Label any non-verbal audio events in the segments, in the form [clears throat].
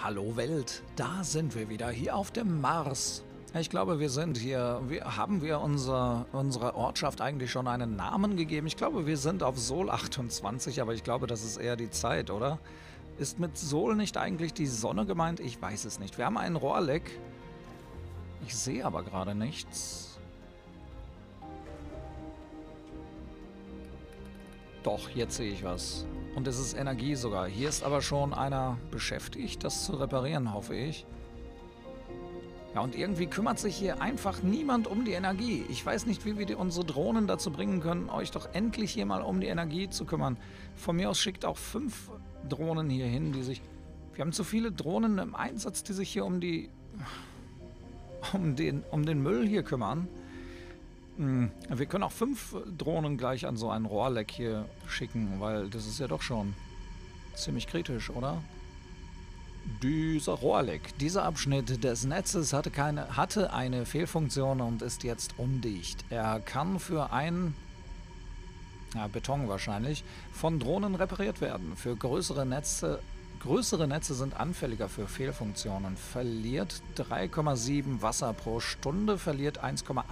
Hallo Welt, da sind wir wieder, hier auf dem Mars. Ich glaube, wir sind hier. Wir, haben wir unser, unserer Ortschaft eigentlich schon einen Namen gegeben? Ich glaube, wir sind auf Sol 28, aber ich glaube, das ist eher die Zeit, oder? Ist mit Sol nicht eigentlich die Sonne gemeint? Ich weiß es nicht. Wir haben einen Rohrleck. Ich sehe aber gerade nichts. Doch, jetzt sehe ich was. Und es ist Energie sogar. Hier ist aber schon einer beschäftigt, das zu reparieren, hoffe ich. Ja, und irgendwie kümmert sich hier einfach niemand um die Energie. Ich weiß nicht, wie wir unsere Drohnen dazu bringen können, euch doch endlich hier mal um die Energie zu kümmern. Von mir aus schickt auch fünf Drohnen hier hin, die sich... Wir haben zu viele Drohnen im Einsatz, die sich hier um die... um den, um den Müll hier kümmern. Hm, wir können auch fünf Drohnen gleich an so ein Rohrleck hier schicken, weil das ist ja doch schon ziemlich kritisch, oder? Dieser Rohrleck, dieser Abschnitt des Netzes hatte, keine, hatte eine Fehlfunktion und ist jetzt undicht. Er kann für ein ja, Beton wahrscheinlich, von Drohnen repariert werden. Für größere Netze Größere Netze sind anfälliger für Fehlfunktionen. Verliert 3,7 Wasser pro Stunde, verliert 1,8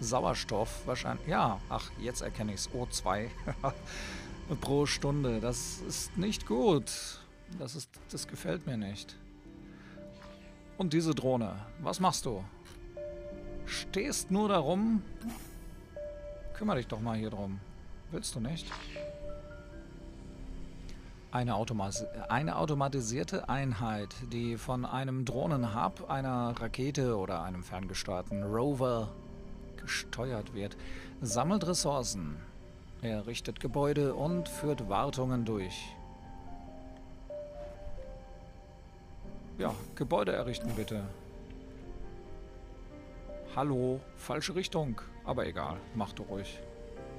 Sauerstoff. Wahrscheinlich, ja, ach, jetzt erkenne ich es. O2 pro Stunde. Das ist nicht gut. Das, ist, das gefällt mir nicht. Und diese Drohne, was machst du? Stehst nur darum? Kümmer dich doch mal hier drum. Willst du nicht? Eine, Automas eine automatisierte Einheit, die von einem Drohnenhub, einer Rakete oder einem ferngesteuerten Rover gesteuert wird, sammelt Ressourcen, errichtet Gebäude und führt Wartungen durch. Ja, Gebäude errichten bitte. Hallo, falsche Richtung. Aber egal, mach du ruhig.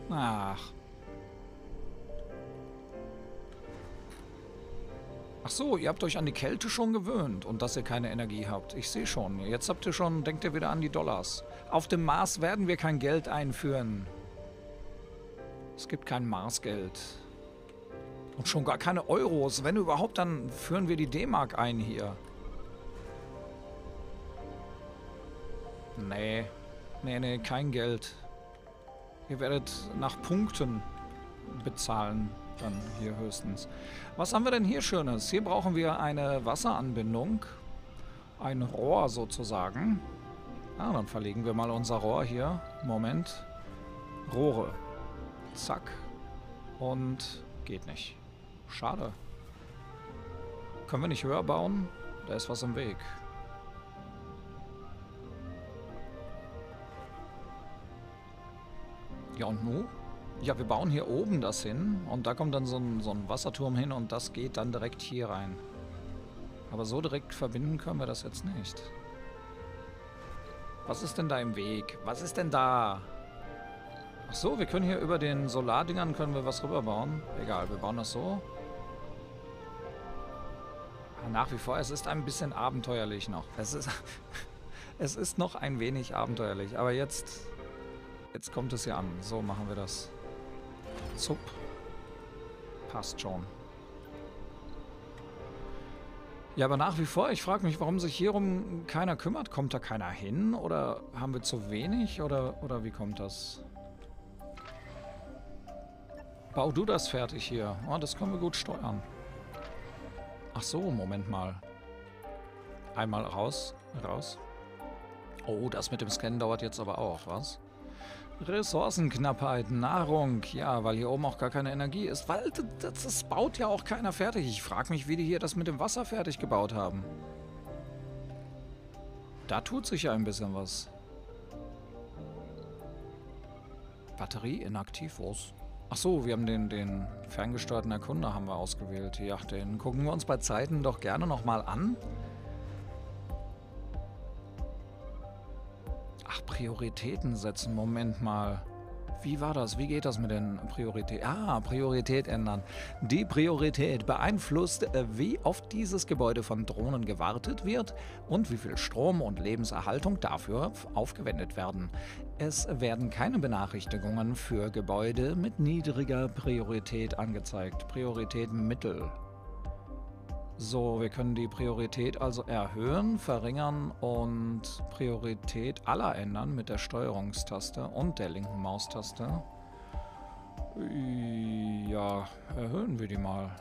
Ach. Ach so, ihr habt euch an die Kälte schon gewöhnt und dass ihr keine Energie habt. Ich sehe schon. Jetzt habt ihr schon, denkt ihr wieder an die Dollars. Auf dem Mars werden wir kein Geld einführen. Es gibt kein Marsgeld. Und schon gar keine Euros. Wenn überhaupt, dann führen wir die D-Mark ein hier. Nee. Nee, nee, kein Geld. Ihr werdet nach Punkten bezahlen dann hier höchstens. Was haben wir denn hier Schönes? Hier brauchen wir eine Wasseranbindung. Ein Rohr sozusagen. Ah, dann verlegen wir mal unser Rohr hier. Moment. Rohre. Zack. Und geht nicht. Schade. Können wir nicht höher bauen? Da ist was im Weg. Ja und nu? Ja, wir bauen hier oben das hin und da kommt dann so ein, so ein Wasserturm hin und das geht dann direkt hier rein. Aber so direkt verbinden können wir das jetzt nicht. Was ist denn da im Weg? Was ist denn da? Ach so, wir können hier über den Solardingern können wir was rüberbauen. Egal, wir bauen das so. Nach wie vor, es ist ein bisschen abenteuerlich noch. Es ist, [laughs] es ist noch ein wenig abenteuerlich, aber jetzt, jetzt kommt es ja an. So machen wir das. Zup. Passt schon. Ja, aber nach wie vor, ich frage mich, warum sich hierum keiner kümmert. Kommt da keiner hin? Oder haben wir zu wenig? Oder, oder wie kommt das? Bau du das fertig hier. Oh, das können wir gut steuern. Ach so, Moment mal. Einmal raus, raus. Oh, das mit dem Scannen dauert jetzt aber auch, was? Ressourcenknappheit, Nahrung, ja, weil hier oben auch gar keine Energie ist. Weil das, das baut ja auch keiner fertig. Ich frage mich, wie die hier das mit dem Wasser fertig gebaut haben. Da tut sich ja ein bisschen was. Batterie inaktiv, was? Ach so, wir haben den, den ferngesteuerten Erkunder haben wir ausgewählt. Ja, den gucken wir uns bei Zeiten doch gerne nochmal an. Prioritäten setzen. Moment mal. Wie war das? Wie geht das mit den Prioritäten? Ah, Priorität ändern. Die Priorität beeinflusst, äh, wie auf dieses Gebäude von Drohnen gewartet wird und wie viel Strom und Lebenserhaltung dafür aufgewendet werden. Es werden keine Benachrichtigungen für Gebäude mit niedriger Priorität angezeigt. Priorität Mittel. So, wir können die Priorität also erhöhen, verringern und Priorität aller ändern mit der Steuerungstaste und der linken Maustaste. Ja, erhöhen wir die mal.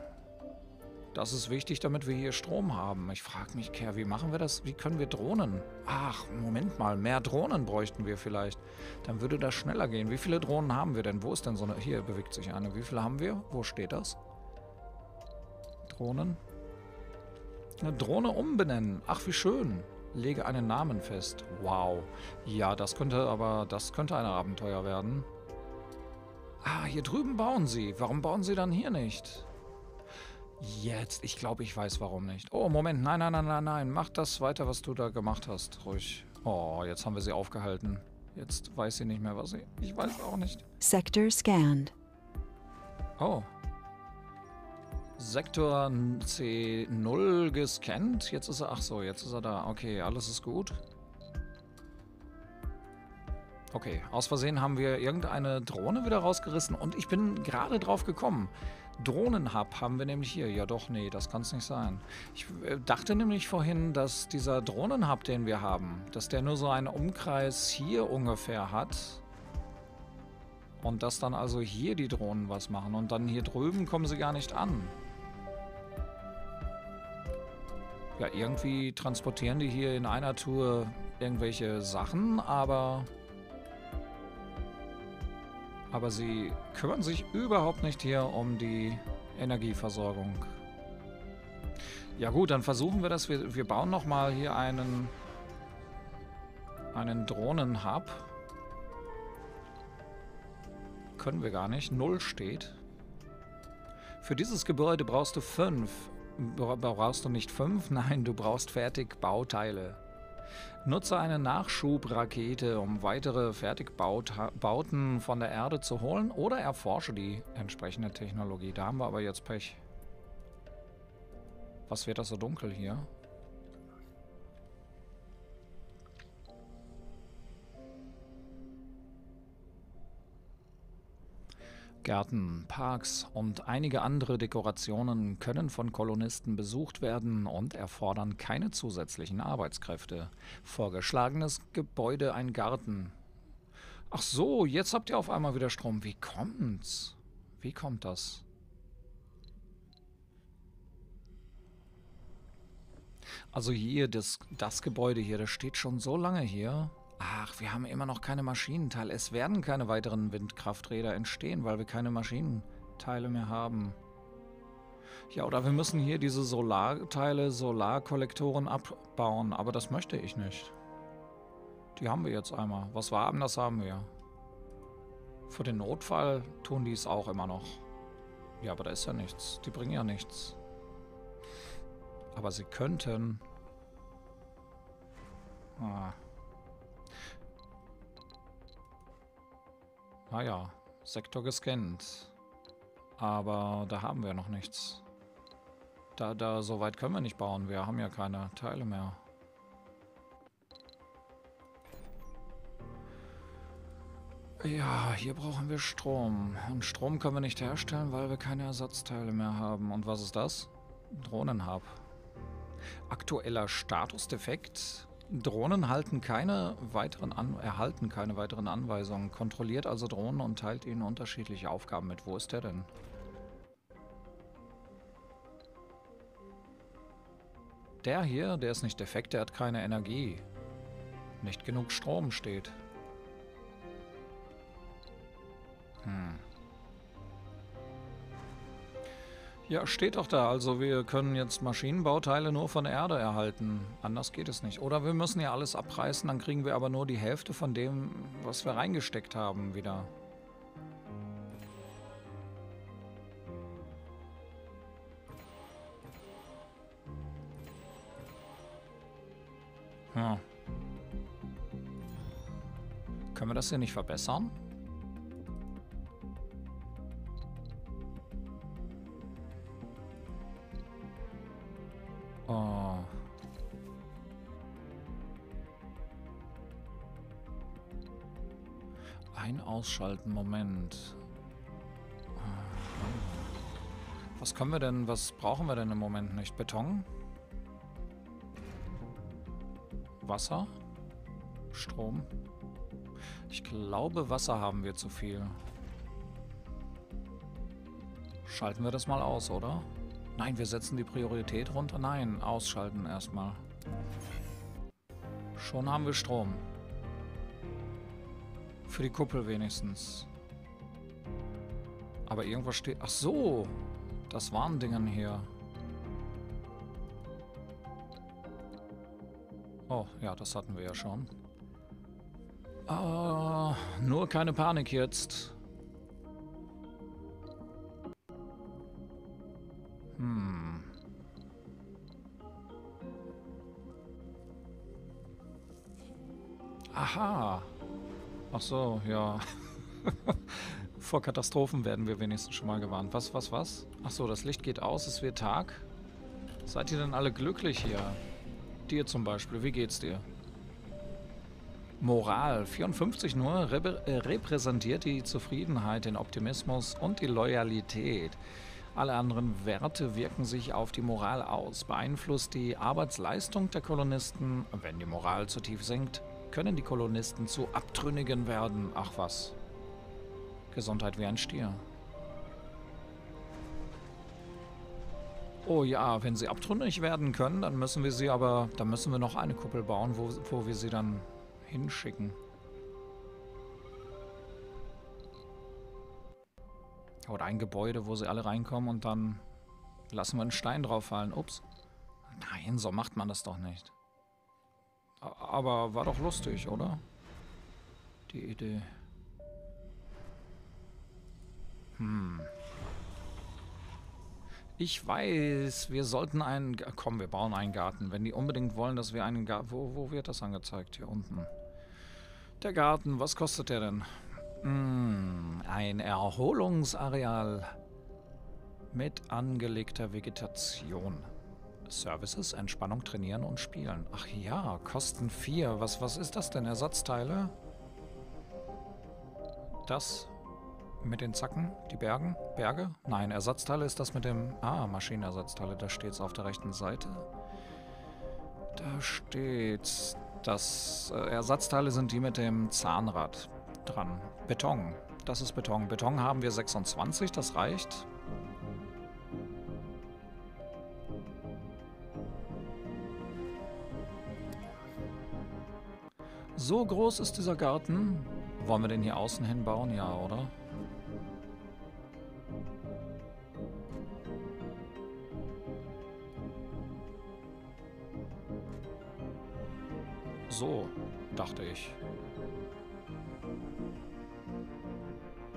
Das ist wichtig, damit wir hier Strom haben. Ich frage mich, Kerr, wie machen wir das? Wie können wir Drohnen? Ach, Moment mal, mehr Drohnen bräuchten wir vielleicht. Dann würde das schneller gehen. Wie viele Drohnen haben wir denn? Wo ist denn so eine... Hier bewegt sich eine. Wie viele haben wir? Wo steht das? Drohnen? Eine Drohne umbenennen. Ach, wie schön. Lege einen Namen fest. Wow. Ja, das könnte aber... Das könnte ein Abenteuer werden. Ah, hier drüben bauen sie. Warum bauen sie dann hier nicht? Jetzt. Ich glaube, ich weiß warum nicht. Oh, Moment. Nein, nein, nein, nein, nein. Mach das weiter, was du da gemacht hast. Ruhig. Oh, jetzt haben wir sie aufgehalten. Jetzt weiß sie nicht mehr, was sie... Ich weiß auch nicht. Sector scanned. Oh. Sektor C0 gescannt. Jetzt ist er... Ach so, jetzt ist er da. Okay, alles ist gut. Okay, aus Versehen haben wir irgendeine Drohne wieder rausgerissen und ich bin gerade drauf gekommen. Drohnenhub haben wir nämlich hier. Ja doch, nee, das kann es nicht sein. Ich äh, dachte nämlich vorhin, dass dieser Drohnenhub, den wir haben, dass der nur so einen Umkreis hier ungefähr hat. Und dass dann also hier die Drohnen was machen. Und dann hier drüben kommen sie gar nicht an. Ja, irgendwie transportieren die hier in einer Tour irgendwelche Sachen, aber aber sie kümmern sich überhaupt nicht hier um die Energieversorgung. Ja gut, dann versuchen wir das. Wir, wir bauen nochmal hier einen, einen Drohnenhub. Können wir gar nicht. Null steht. Für dieses Gebäude brauchst du fünf. Brauchst du nicht fünf? [laughs] Nein, du brauchst fertig Bauteile. Nutze eine Nachschubrakete, um weitere Fertigbauten von der Erde zu holen oder erforsche die entsprechende Technologie. Da haben wir aber jetzt Pech. Was wird das so dunkel hier? Gärten, Parks und einige andere Dekorationen können von Kolonisten besucht werden und erfordern keine zusätzlichen Arbeitskräfte. Vorgeschlagenes Gebäude ein Garten. Ach so, jetzt habt ihr auf einmal wieder Strom. Wie kommt's? Wie kommt das? Also hier, das, das Gebäude hier, das steht schon so lange hier. Ach, wir haben immer noch keine Maschinenteile. Es werden keine weiteren Windkrafträder entstehen, weil wir keine Maschinenteile mehr haben. Ja, oder wir müssen hier diese Solarteile, Solarkollektoren abbauen, aber das möchte ich nicht. Die haben wir jetzt einmal. Was wir haben, das haben wir. Für den Notfall tun die es auch immer noch. Ja, aber da ist ja nichts. Die bringen ja nichts. Aber sie könnten... Ah. Ah ja, Sektor gescannt. Aber da haben wir noch nichts. Da, da, so weit können wir nicht bauen. Wir haben ja keine Teile mehr. Ja, hier brauchen wir Strom. Und Strom können wir nicht herstellen, weil wir keine Ersatzteile mehr haben. Und was ist das? Drohnenhub. Aktueller Statusdefekt. Drohnen halten keine weiteren An erhalten keine weiteren Anweisungen. Kontrolliert also Drohnen und teilt ihnen unterschiedliche Aufgaben mit. Wo ist der denn? Der hier, der ist nicht defekt, der hat keine Energie. Nicht genug Strom steht. Hm. Ja, steht doch da. Also wir können jetzt Maschinenbauteile nur von Erde erhalten. Anders geht es nicht. Oder wir müssen ja alles abreißen, dann kriegen wir aber nur die Hälfte von dem, was wir reingesteckt haben, wieder. Hm. Können wir das hier nicht verbessern? Ausschalten, Moment. Was können wir denn, was brauchen wir denn im Moment nicht? Beton? Wasser? Strom? Ich glaube, Wasser haben wir zu viel. Schalten wir das mal aus, oder? Nein, wir setzen die Priorität runter. Nein, ausschalten erstmal. Schon haben wir Strom. Für die Kuppel wenigstens. Aber irgendwas steht... Ach so! Das waren Dingen hier. Oh, ja, das hatten wir ja schon. Uh, nur keine Panik jetzt. Aha. Ach so, ja. [laughs] Vor Katastrophen werden wir wenigstens schon mal gewarnt. Was, was, was? Ach so, das Licht geht aus, es wird Tag. Seid ihr denn alle glücklich hier? Dir zum Beispiel, wie geht's dir? Moral 54 nur äh, repräsentiert die Zufriedenheit, den Optimismus und die Loyalität. Alle anderen Werte wirken sich auf die Moral aus, beeinflusst die Arbeitsleistung der Kolonisten. Wenn die Moral zu tief sinkt, können die Kolonisten zu Abtrünnigen werden. Ach was. Gesundheit wie ein Stier. Oh ja, wenn sie abtrünnig werden können, dann müssen wir sie aber, dann müssen wir noch eine Kuppel bauen, wo, wo wir sie dann hinschicken. Oder ein Gebäude, wo sie alle reinkommen und dann lassen wir einen Stein drauf fallen. Ups. Nein, so macht man das doch nicht. Aber war doch lustig, oder? Die Idee. Hm. Ich weiß, wir sollten einen... Komm, wir bauen einen Garten. Wenn die unbedingt wollen, dass wir einen Garten... Wo, wo wird das angezeigt? Hier unten. Der Garten, was kostet der denn? Hm, ein Erholungsareal mit angelegter Vegetation. Services, Entspannung, Trainieren und Spielen. Ach ja, Kosten 4. Was, was ist das denn? Ersatzteile? Das mit den Zacken? Die Bergen? Berge? Nein, Ersatzteile ist das mit dem... Ah, Maschinenersatzteile, da steht es auf der rechten Seite. Da steht... Das äh, Ersatzteile sind die mit dem Zahnrad dran. Beton. Das ist Beton. Beton haben wir 26, das reicht. So groß ist dieser Garten. Wollen wir den hier außen hin bauen? Ja, oder? So, dachte ich.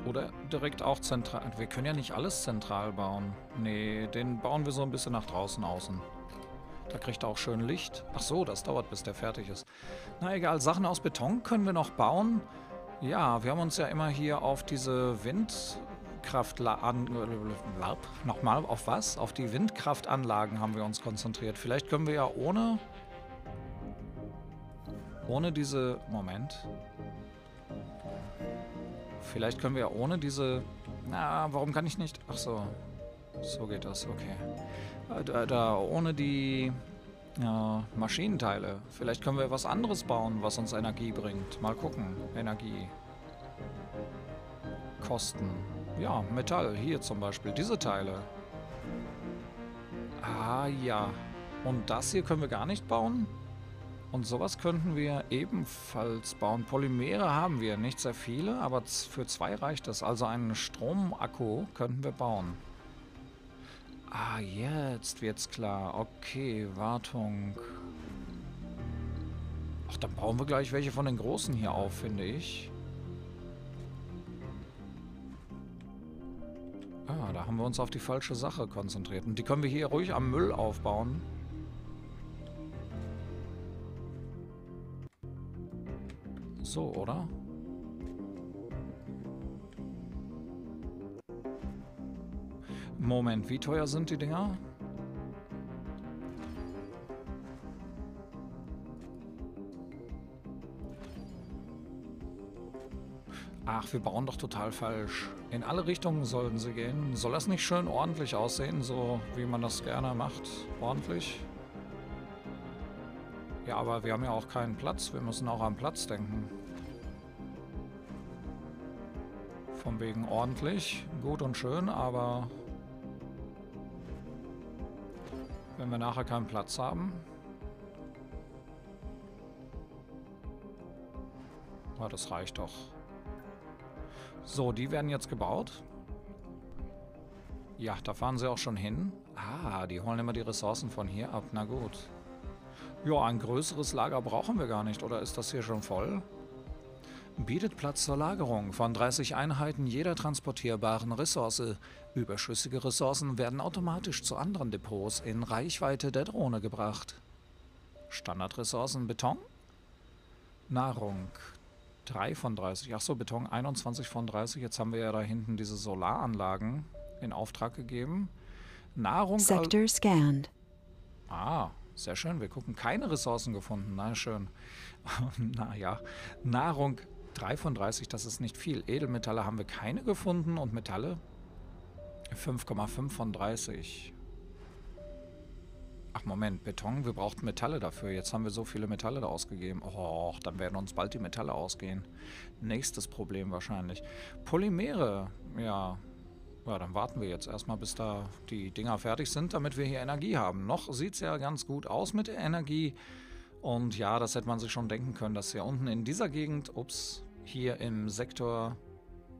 Oder direkt auch zentral. Wir können ja nicht alles zentral bauen. Nee, den bauen wir so ein bisschen nach draußen außen. Da kriegt er auch schön Licht. Ach so, das dauert, bis der fertig ist. Na egal, Sachen aus Beton können wir noch bauen. Ja, wir haben uns ja immer hier auf diese Windkraft... Nochmal, auf was? Auf die Windkraftanlagen haben wir uns konzentriert. Vielleicht können wir ja ohne ohne diese... Moment. Vielleicht können wir ja ohne diese... Na, warum kann ich nicht... Ach so. So geht das, okay. Äh, da, da ohne die ja, Maschinenteile. Vielleicht können wir was anderes bauen, was uns Energie bringt. Mal gucken. Energie. Kosten. Ja, Metall. Hier zum Beispiel. Diese Teile. Ah, ja. Und das hier können wir gar nicht bauen? Und sowas könnten wir ebenfalls bauen. Polymere haben wir, nicht sehr viele, aber für zwei reicht das. Also einen Stromakku könnten wir bauen. Ah, jetzt wird's klar. Okay, Wartung. Ach, dann bauen wir gleich welche von den Großen hier auf, finde ich. Ah, da haben wir uns auf die falsche Sache konzentriert. Und die können wir hier ruhig am Müll aufbauen. So, oder? Moment, wie teuer sind die Dinger? Ach, wir bauen doch total falsch. In alle Richtungen sollten sie gehen. Soll das nicht schön ordentlich aussehen, so wie man das gerne macht? Ordentlich? Ja, aber wir haben ja auch keinen Platz. Wir müssen auch am Platz denken. Von wegen ordentlich, gut und schön, aber wenn wir nachher keinen Platz haben, ja, das reicht doch. So, die werden jetzt gebaut. Ja, da fahren sie auch schon hin. Ah, die holen immer die Ressourcen von hier ab. Na gut. Ja, ein größeres Lager brauchen wir gar nicht. Oder ist das hier schon voll? Bietet Platz zur Lagerung von 30 Einheiten jeder transportierbaren Ressource. Überschüssige Ressourcen werden automatisch zu anderen Depots in Reichweite der Drohne gebracht. Standardressourcen Beton? Nahrung 3 von 30. Achso, Beton 21 von 30. Jetzt haben wir ja da hinten diese Solaranlagen in Auftrag gegeben. Nahrung. Sector scanned. Ah, sehr schön. Wir gucken keine Ressourcen gefunden. Na schön. [laughs] naja. Nahrung 3 von 30, das ist nicht viel. Edelmetalle haben wir keine gefunden und Metalle 5,5 von 30. Ach Moment, Beton, wir brauchten Metalle dafür. Jetzt haben wir so viele Metalle da ausgegeben. Oh, dann werden uns bald die Metalle ausgehen. Nächstes Problem wahrscheinlich. Polymere, ja. Ja, dann warten wir jetzt erstmal, bis da die Dinger fertig sind, damit wir hier Energie haben. Noch sieht es ja ganz gut aus mit der Energie. Und ja, das hätte man sich schon denken können, dass hier unten in dieser Gegend, ups, hier im Sektor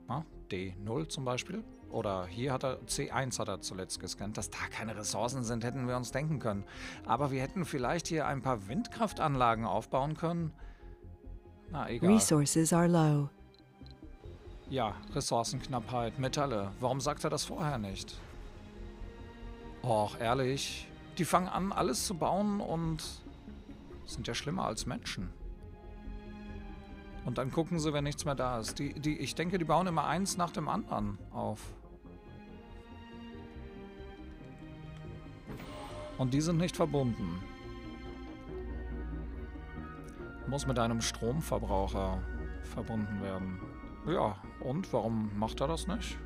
na, D0 zum Beispiel, oder hier hat er, C1 hat er zuletzt gescannt, dass da keine Ressourcen sind, hätten wir uns denken können. Aber wir hätten vielleicht hier ein paar Windkraftanlagen aufbauen können. Na, egal. Resources are low. Ja, Ressourcenknappheit, Metalle. Warum sagt er das vorher nicht? Och, ehrlich. Die fangen an, alles zu bauen und sind ja schlimmer als Menschen. Und dann gucken sie, wenn nichts mehr da ist. Die, die, ich denke, die bauen immer eins nach dem anderen auf. Und die sind nicht verbunden. Muss mit einem Stromverbraucher verbunden werden. Ja, und warum macht er das nicht?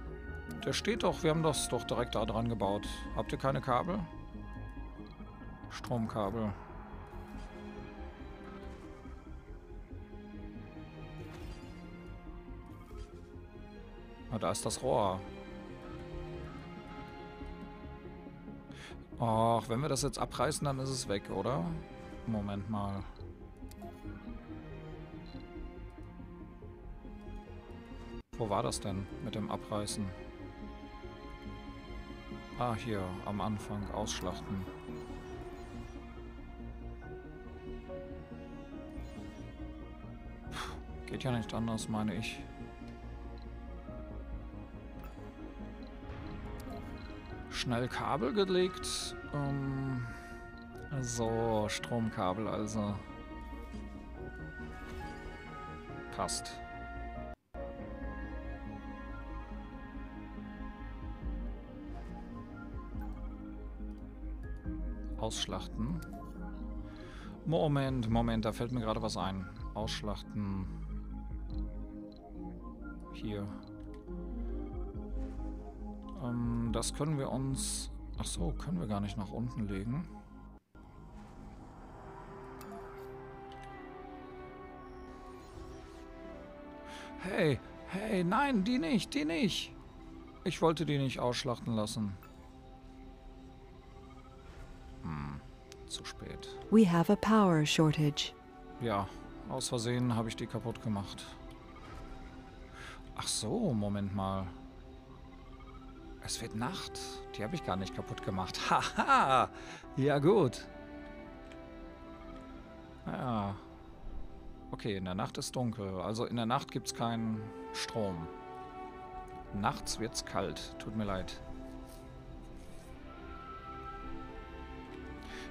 Der steht doch, wir haben das doch direkt da dran gebaut. Habt ihr keine Kabel? Stromkabel. Ah, da ist das Rohr. Ach, wenn wir das jetzt abreißen, dann ist es weg, oder? Moment mal. Wo war das denn mit dem Abreißen? Ah, hier, am Anfang, ausschlachten. Puh, geht ja nicht anders, meine ich. Schnell Kabel gelegt. Ähm, so, Stromkabel also. Passt. Ausschlachten. Moment, Moment, da fällt mir gerade was ein. Ausschlachten. Hier. Das können wir uns... Ach so, können wir gar nicht nach unten legen. Hey, hey, nein, die nicht, die nicht. Ich wollte die nicht ausschlachten lassen. Hm, zu spät. We have a power shortage. Ja, aus Versehen habe ich die kaputt gemacht. Ach so, Moment mal. Es wird Nacht. Die habe ich gar nicht kaputt gemacht. [laughs] Haha! ja gut. Ja. Okay, in der Nacht ist dunkel. Also in der Nacht gibt es keinen Strom. Nachts wird's kalt. Tut mir leid.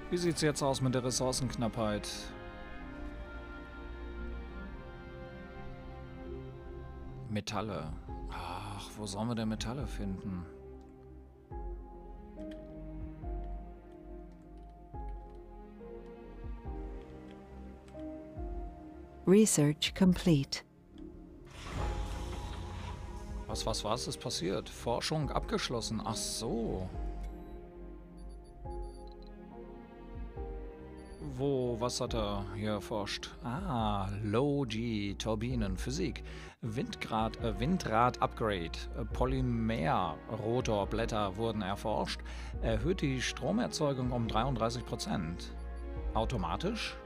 Wie sieht's jetzt aus mit der Ressourcenknappheit? Metalle. Ach, wo sollen wir denn Metalle finden? Research complete. Was, was, was ist passiert? Forschung abgeschlossen. Ach so. Wo, was hat er hier erforscht? Ah, Low-G, Physik. Windgrad, äh, Windrad-Upgrade, äh, Polymer-Rotorblätter wurden erforscht. Erhöht die Stromerzeugung um 33 Prozent. Automatisch?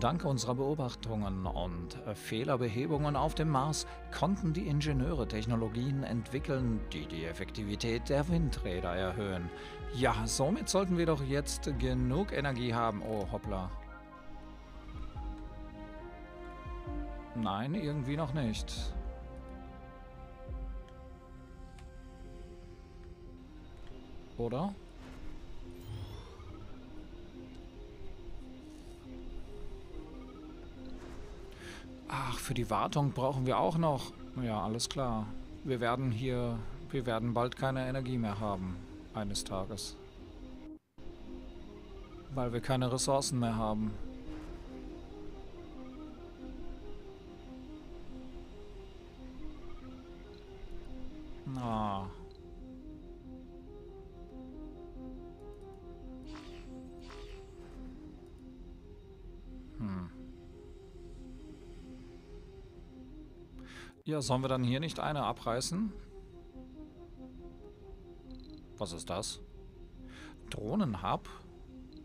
Dank unserer Beobachtungen und Fehlerbehebungen auf dem Mars konnten die Ingenieure Technologien entwickeln, die die Effektivität der Windräder erhöhen. Ja, somit sollten wir doch jetzt genug Energie haben. Oh, hoppla. Nein, irgendwie noch nicht. Oder? Ach, für die Wartung brauchen wir auch noch. Ja, alles klar. Wir werden hier, wir werden bald keine Energie mehr haben. Eines Tages. Weil wir keine Ressourcen mehr haben. Ah. Hm. Ja, sollen wir dann hier nicht eine abreißen? Was ist das? Drohnenhub?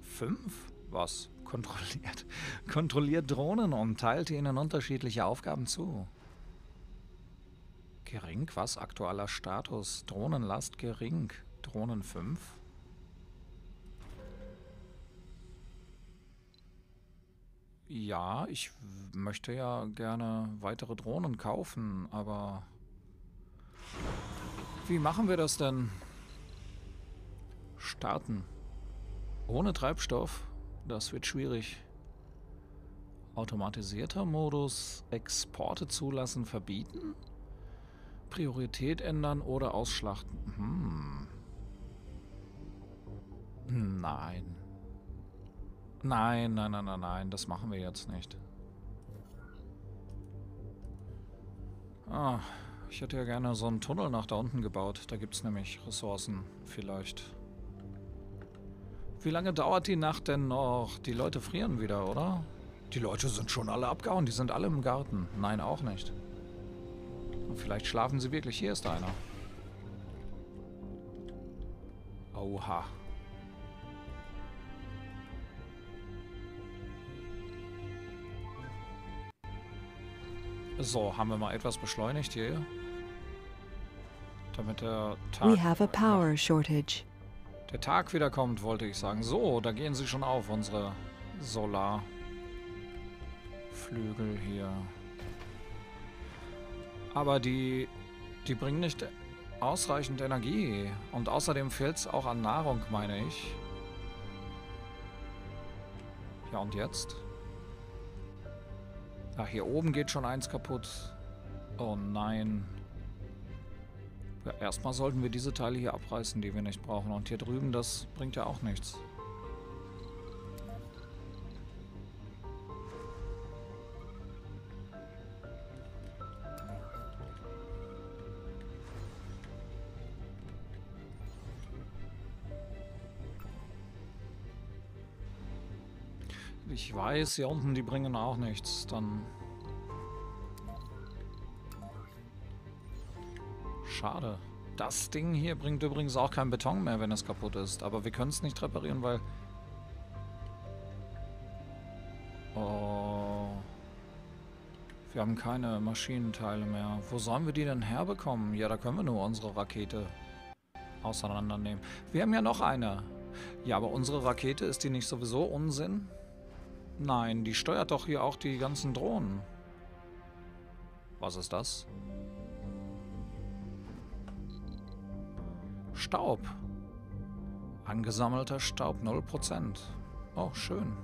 Fünf? Was? Kontrolliert. [laughs] Kontrolliert Drohnen und teilt ihnen unterschiedliche Aufgaben zu. Gering? Was? Aktueller Status. Drohnenlast gering. Drohnen 5? Ja, ich möchte ja gerne weitere Drohnen kaufen, aber... Wie machen wir das denn? Starten. Ohne Treibstoff? Das wird schwierig. Automatisierter Modus. Exporte zulassen, verbieten? Priorität ändern oder ausschlachten? Hm. Nein. Nein, nein, nein, nein, nein, das machen wir jetzt nicht. Ah, ich hätte ja gerne so einen Tunnel nach da unten gebaut. Da gibt es nämlich Ressourcen, vielleicht. Wie lange dauert die Nacht denn noch? Die Leute frieren wieder, oder? Die Leute sind schon alle abgehauen, die sind alle im Garten. Nein, auch nicht. Und vielleicht schlafen sie wirklich. Hier ist einer. Oha. So, haben wir mal etwas beschleunigt hier. Damit der Tag... We have a power shortage. Der Tag wieder kommt, wollte ich sagen. So, da gehen sie schon auf, unsere Solarflügel hier. Aber die, die bringen nicht ausreichend Energie. Und außerdem fehlt es auch an Nahrung, meine ich. Ja, und jetzt? Ach, hier oben geht schon eins kaputt. Oh nein. Ja, erstmal sollten wir diese Teile hier abreißen, die wir nicht brauchen. Und hier drüben, das bringt ja auch nichts. Ich weiß, hier unten, die bringen auch nichts. Dann... Schade. Das Ding hier bringt übrigens auch keinen Beton mehr, wenn es kaputt ist. Aber wir können es nicht reparieren, weil... Oh... Wir haben keine Maschinenteile mehr. Wo sollen wir die denn herbekommen? Ja, da können wir nur unsere Rakete auseinandernehmen. Wir haben ja noch eine. Ja, aber unsere Rakete, ist die nicht sowieso Unsinn? Nein, die steuert doch hier auch die ganzen Drohnen. Was ist das? Staub. Angesammelter Staub 0%. Oh, schön.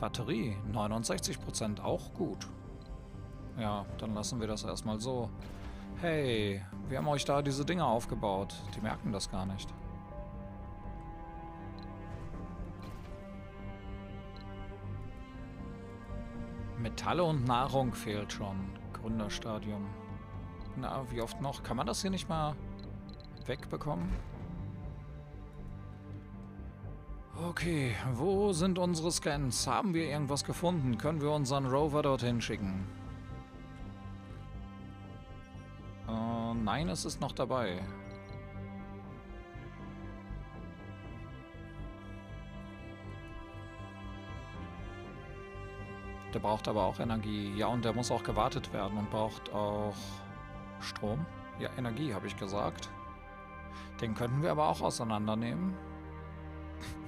Batterie 69%, auch gut. Ja, dann lassen wir das erstmal so. Hey, wir haben euch da diese Dinger aufgebaut. Die merken das gar nicht. Metalle und Nahrung fehlt schon. Gründerstadium. Na, wie oft noch? Kann man das hier nicht mal wegbekommen? Okay, wo sind unsere Scans? Haben wir irgendwas gefunden? Können wir unseren Rover dorthin schicken? Äh, nein, es ist noch dabei. Der braucht aber auch Energie. Ja, und der muss auch gewartet werden und braucht auch Strom. Ja, Energie, habe ich gesagt. Den könnten wir aber auch auseinandernehmen.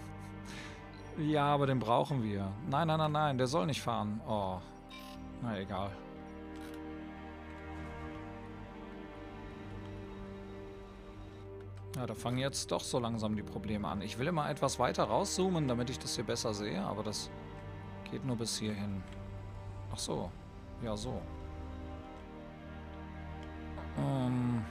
[laughs] ja, aber den brauchen wir. Nein, nein, nein, nein, der soll nicht fahren. Oh, na egal. Ja, da fangen jetzt doch so langsam die Probleme an. Ich will immer etwas weiter rauszoomen, damit ich das hier besser sehe, aber das Geht nur bis hierhin. Ach so. Ja, so. Ähm...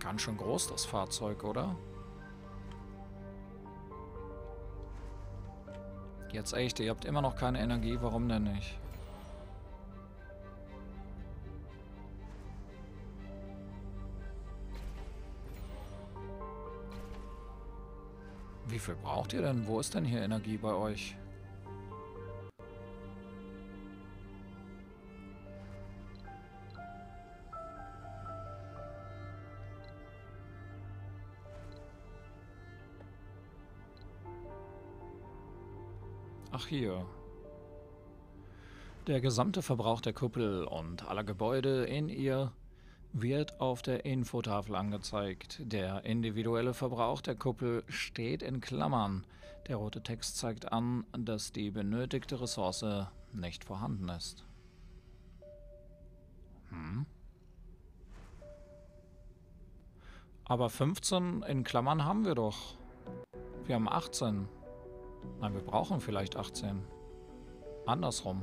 Ganz schön groß, das Fahrzeug, oder? Jetzt echt, ihr habt immer noch keine Energie, warum denn nicht? Wie viel braucht ihr denn? Wo ist denn hier Energie bei euch? Ach hier. Der gesamte Verbrauch der Kuppel und aller Gebäude in ihr wird auf der Infotafel angezeigt. Der individuelle Verbrauch der Kuppel steht in Klammern. Der rote Text zeigt an, dass die benötigte Ressource nicht vorhanden ist. Hm? Aber 15 in Klammern haben wir doch. Wir haben 18. Nein, wir brauchen vielleicht 18. Andersrum.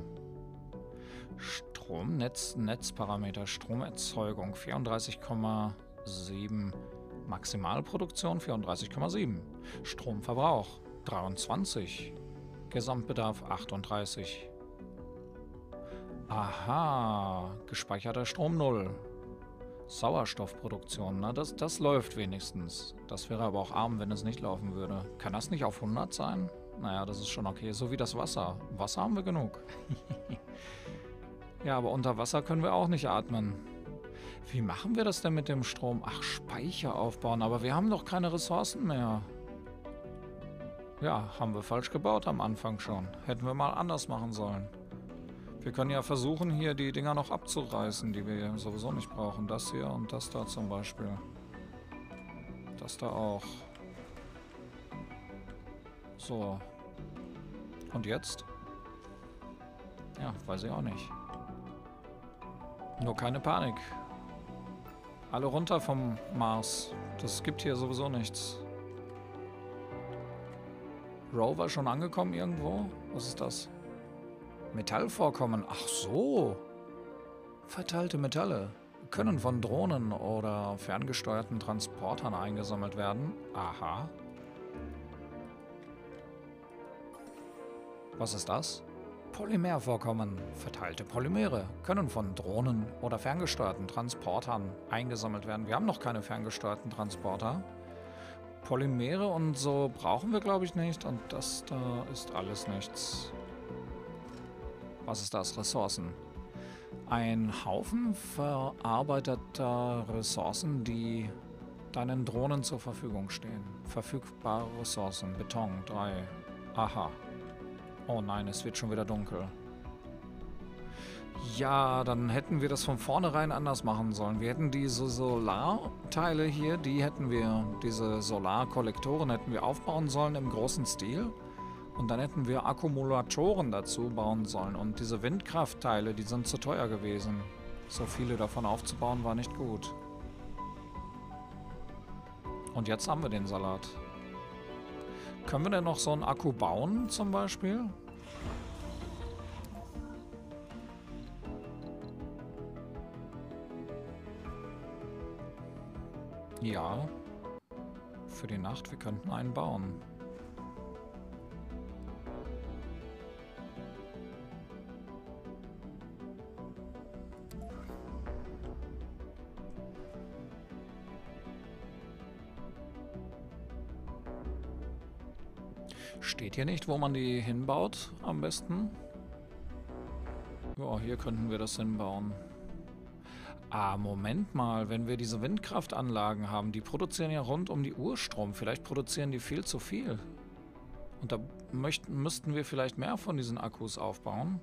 Strom, Netz, Netzparameter, Stromerzeugung 34,7, Maximalproduktion 34,7, Stromverbrauch 23, Gesamtbedarf 38. Aha, gespeicherter Strom 0. Sauerstoffproduktion, na das, das läuft wenigstens. Das wäre aber auch arm, wenn es nicht laufen würde. Kann das nicht auf 100 sein? Naja, das ist schon okay, so wie das Wasser. Wasser haben wir genug. [laughs] Ja, aber unter Wasser können wir auch nicht atmen. Wie machen wir das denn mit dem Strom? Ach, Speicher aufbauen, aber wir haben doch keine Ressourcen mehr. Ja, haben wir falsch gebaut am Anfang schon. Hätten wir mal anders machen sollen. Wir können ja versuchen, hier die Dinger noch abzureißen, die wir sowieso nicht brauchen. Das hier und das da zum Beispiel. Das da auch. So. Und jetzt? Ja, weiß ich auch nicht. Nur keine Panik. Alle runter vom Mars. Das gibt hier sowieso nichts. Rover schon angekommen irgendwo? Was ist das? Metallvorkommen. Ach so. Verteilte Metalle können von Drohnen oder ferngesteuerten Transportern eingesammelt werden. Aha. Was ist das? Polymervorkommen. Verteilte Polymere können von Drohnen oder ferngesteuerten Transportern eingesammelt werden. Wir haben noch keine ferngesteuerten Transporter. Polymere und so brauchen wir, glaube ich, nicht. Und das da ist alles nichts. Was ist das? Ressourcen. Ein Haufen verarbeiteter Ressourcen, die deinen Drohnen zur Verfügung stehen. Verfügbare Ressourcen. Beton 3. Aha. Oh nein, es wird schon wieder dunkel. Ja, dann hätten wir das von vornherein anders machen sollen. Wir hätten diese Solarteile hier, die hätten wir, diese Solarkollektoren hätten wir aufbauen sollen im großen Stil. Und dann hätten wir Akkumulatoren dazu bauen sollen. Und diese Windkraftteile, die sind zu teuer gewesen. So viele davon aufzubauen war nicht gut. Und jetzt haben wir den Salat. Können wir denn noch so einen Akku bauen zum Beispiel? Ja. Für die Nacht, wir könnten einen bauen. Hier nicht, wo man die hinbaut am besten? Ja, hier könnten wir das hinbauen. Ah, Moment mal, wenn wir diese Windkraftanlagen haben, die produzieren ja rund um die Uhr Strom. Vielleicht produzieren die viel zu viel. Und da möchten, müssten wir vielleicht mehr von diesen Akkus aufbauen.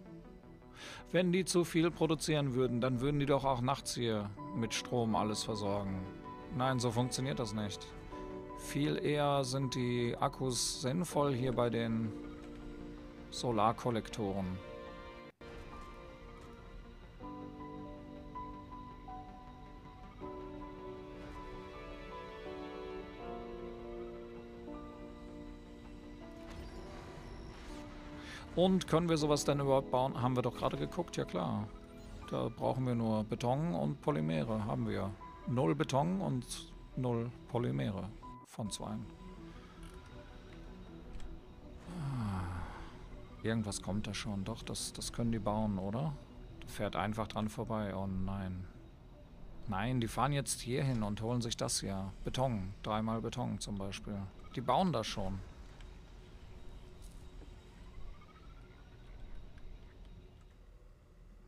Wenn die zu viel produzieren würden, dann würden die doch auch nachts hier mit Strom alles versorgen. Nein, so funktioniert das nicht. Viel eher sind die Akkus sinnvoll hier bei den Solarkollektoren. Und können wir sowas denn überhaupt bauen? Haben wir doch gerade geguckt, ja klar. Da brauchen wir nur Beton und Polymere, haben wir. Null Beton und null Polymere von zwei. Ah, irgendwas kommt da schon. Doch, das, das können die bauen, oder? Da fährt einfach dran vorbei. Oh nein. Nein, die fahren jetzt hier hin und holen sich das hier. Beton. Dreimal Beton zum Beispiel. Die bauen das schon.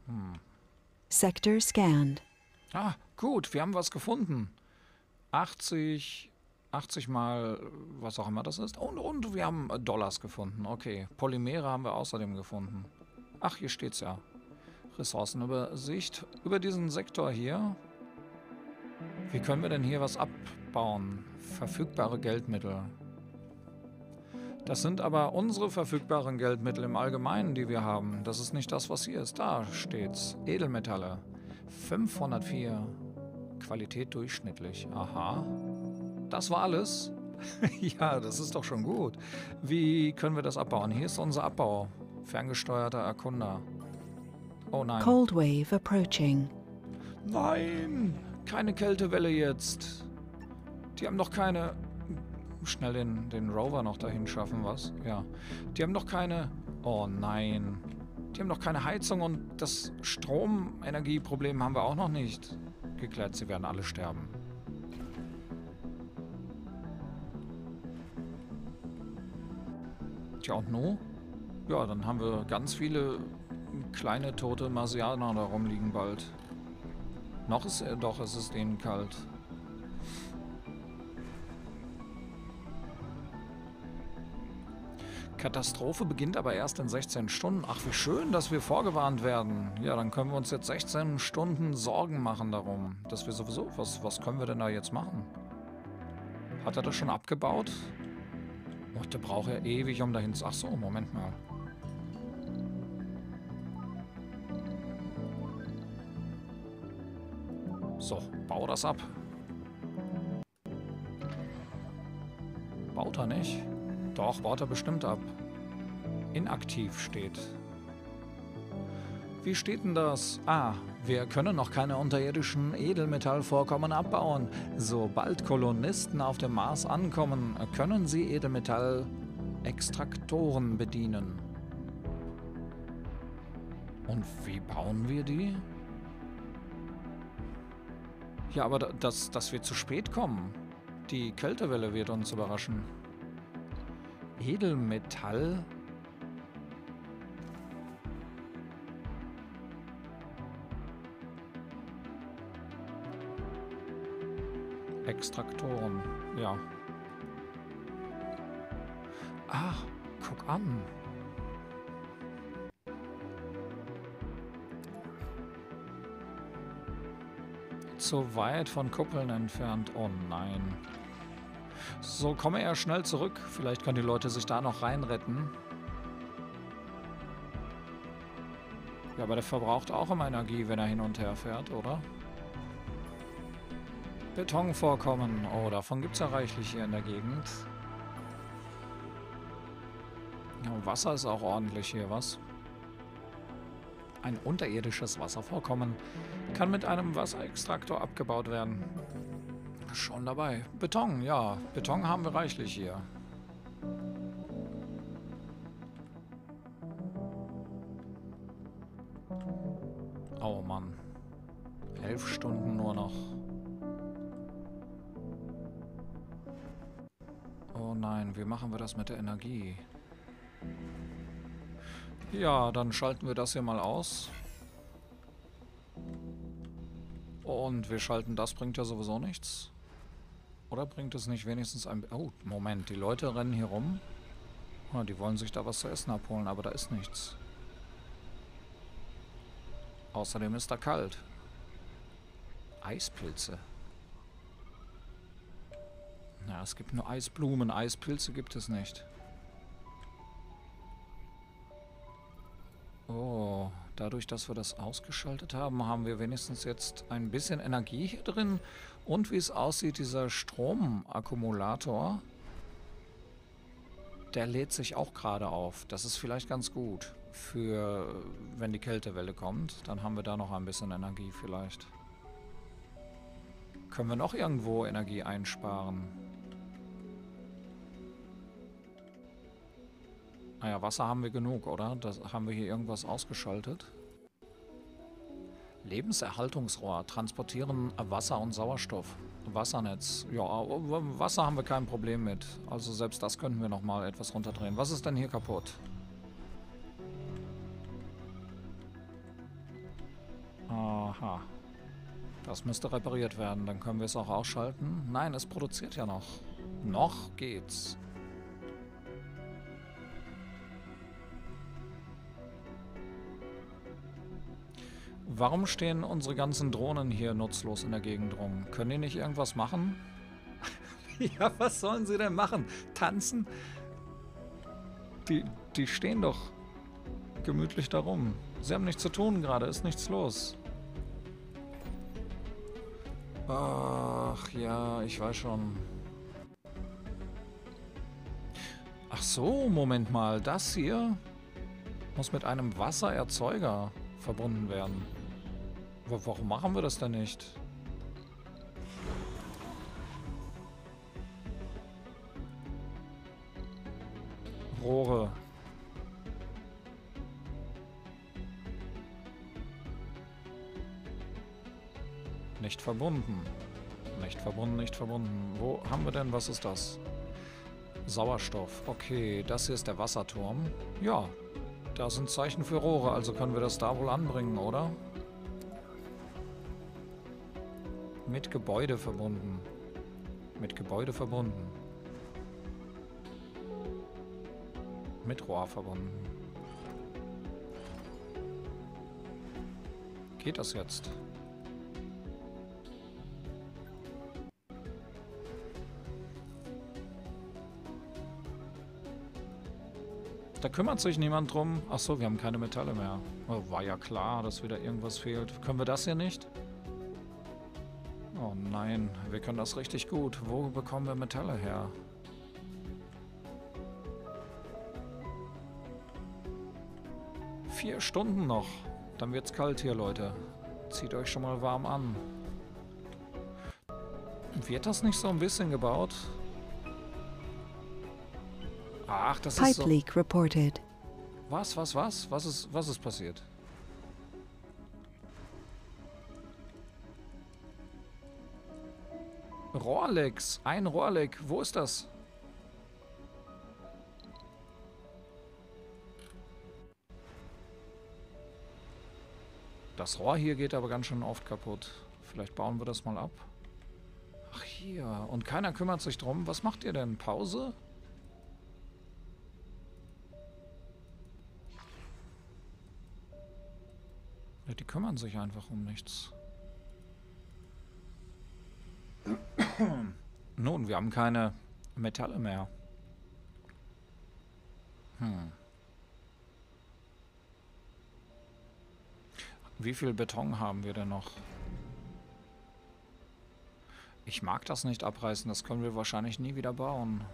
Hm. Sector scanned. Ah, gut, wir haben was gefunden. 80, 80 mal, was auch immer das ist. Und, und wir haben Dollars gefunden. Okay, Polymere haben wir außerdem gefunden. Ach, hier steht's ja. Ressourcenübersicht. Über diesen Sektor hier. Wie können wir denn hier was abbauen? Verfügbare Geldmittel. Das sind aber unsere verfügbaren Geldmittel im Allgemeinen, die wir haben. Das ist nicht das, was hier ist. Da steht's. Edelmetalle. 504. Qualität durchschnittlich. Aha. Das war alles? [laughs] ja, das ist doch schon gut. Wie können wir das abbauen? Hier ist unser Abbau. Ferngesteuerter Erkunder. Oh nein. Cold wave approaching. Nein! Keine Kältewelle jetzt. Die haben noch keine schnell den, den Rover noch dahin schaffen, was? Ja. Die haben noch keine... Oh nein. Die haben noch keine Heizung und das Stromenergieproblem haben wir auch noch nicht geklärt. Sie werden alle sterben. Tja, und no? Ja, dann haben wir ganz viele kleine tote Marsianer da rumliegen bald. Noch ist er, doch, es ist denen kalt. Katastrophe beginnt aber erst in 16 Stunden. Ach, wie schön, dass wir vorgewarnt werden. Ja, dann können wir uns jetzt 16 Stunden Sorgen machen darum, dass wir sowieso... Was, was können wir denn da jetzt machen? Hat er das schon abgebaut? Oh, der braucht ja ewig, um dahin zu... Ach so, Moment mal. So, bau das ab. Baut er nicht? Doch, baut er bestimmt ab. Inaktiv steht. Wie steht denn das? Ah, wir können noch keine unterirdischen Edelmetallvorkommen abbauen. Sobald Kolonisten auf dem Mars ankommen, können sie Edelmetall-Extraktoren bedienen. Und wie bauen wir die? Ja, aber das, dass wir zu spät kommen. Die Kältewelle wird uns überraschen. Edelmetall? Extraktoren, ja. Ach, guck an. Zu weit von Kuppeln entfernt. Oh nein. So, komme er schnell zurück. Vielleicht können die Leute sich da noch reinretten. Ja, aber der verbraucht auch immer Energie, wenn er hin und her fährt, oder? Betonvorkommen. Oh, davon gibt es ja reichlich hier in der Gegend. Ja, Wasser ist auch ordentlich hier, was? Ein unterirdisches Wasservorkommen kann mit einem Wasserextraktor abgebaut werden. Schon dabei. Beton, ja. Beton haben wir reichlich hier. Das mit der Energie? Ja, dann schalten wir das hier mal aus. Und wir schalten das, bringt ja sowieso nichts. Oder bringt es nicht wenigstens ein... Oh, Moment, die Leute rennen hier rum. Oh, die wollen sich da was zu essen abholen, aber da ist nichts. Außerdem ist da kalt. Eispilze. Ja, es gibt nur Eisblumen. Eispilze gibt es nicht. Oh, dadurch, dass wir das ausgeschaltet haben, haben wir wenigstens jetzt ein bisschen Energie hier drin. Und wie es aussieht, dieser Stromakkumulator, der lädt sich auch gerade auf. Das ist vielleicht ganz gut für, wenn die Kältewelle kommt. Dann haben wir da noch ein bisschen Energie vielleicht. Können wir noch irgendwo Energie einsparen? Naja, Wasser haben wir genug, oder? Das haben wir hier irgendwas ausgeschaltet. Lebenserhaltungsrohr. Transportieren Wasser und Sauerstoff. Wassernetz. Ja, Wasser haben wir kein Problem mit. Also selbst das könnten wir nochmal etwas runterdrehen. Was ist denn hier kaputt? Aha. Das müsste repariert werden. Dann können wir es auch ausschalten. Nein, es produziert ja noch. Noch geht's. Warum stehen unsere ganzen Drohnen hier nutzlos in der Gegend rum? Können die nicht irgendwas machen? [laughs] ja, was sollen sie denn machen? Tanzen? Die, die stehen doch gemütlich da rum. Sie haben nichts zu tun gerade, ist nichts los. Ach ja, ich weiß schon. Ach so, Moment mal. Das hier muss mit einem Wassererzeuger verbunden werden. Warum machen wir das denn nicht? Rohre. Nicht verbunden. Nicht verbunden, nicht verbunden. Wo haben wir denn? Was ist das? Sauerstoff. Okay, das hier ist der Wasserturm. Ja, da sind Zeichen für Rohre, also können wir das da wohl anbringen, oder? Mit Gebäude verbunden. Mit Gebäude verbunden. Mit Rohr verbunden. Geht das jetzt? Da kümmert sich niemand drum. Achso, wir haben keine Metalle mehr. Oh, war ja klar, dass wieder irgendwas fehlt. Können wir das hier nicht? Wir können das richtig gut. Wo bekommen wir Metalle her? Vier Stunden noch. Dann wird's kalt hier, Leute. Zieht euch schon mal warm an. Wird das nicht so ein bisschen gebaut? Ach, das Pipe ist so... leak reported. Was, was, was? Was ist, was ist passiert? Rohrlex. Ein Rohrleck. Wo ist das? Das Rohr hier geht aber ganz schön oft kaputt. Vielleicht bauen wir das mal ab. Ach hier. Und keiner kümmert sich drum. Was macht ihr denn? Pause? Ja, die kümmern sich einfach um nichts. Nun, wir haben keine Metalle mehr. Hm. Wie viel Beton haben wir denn noch? Ich mag das nicht abreißen, das können wir wahrscheinlich nie wieder bauen.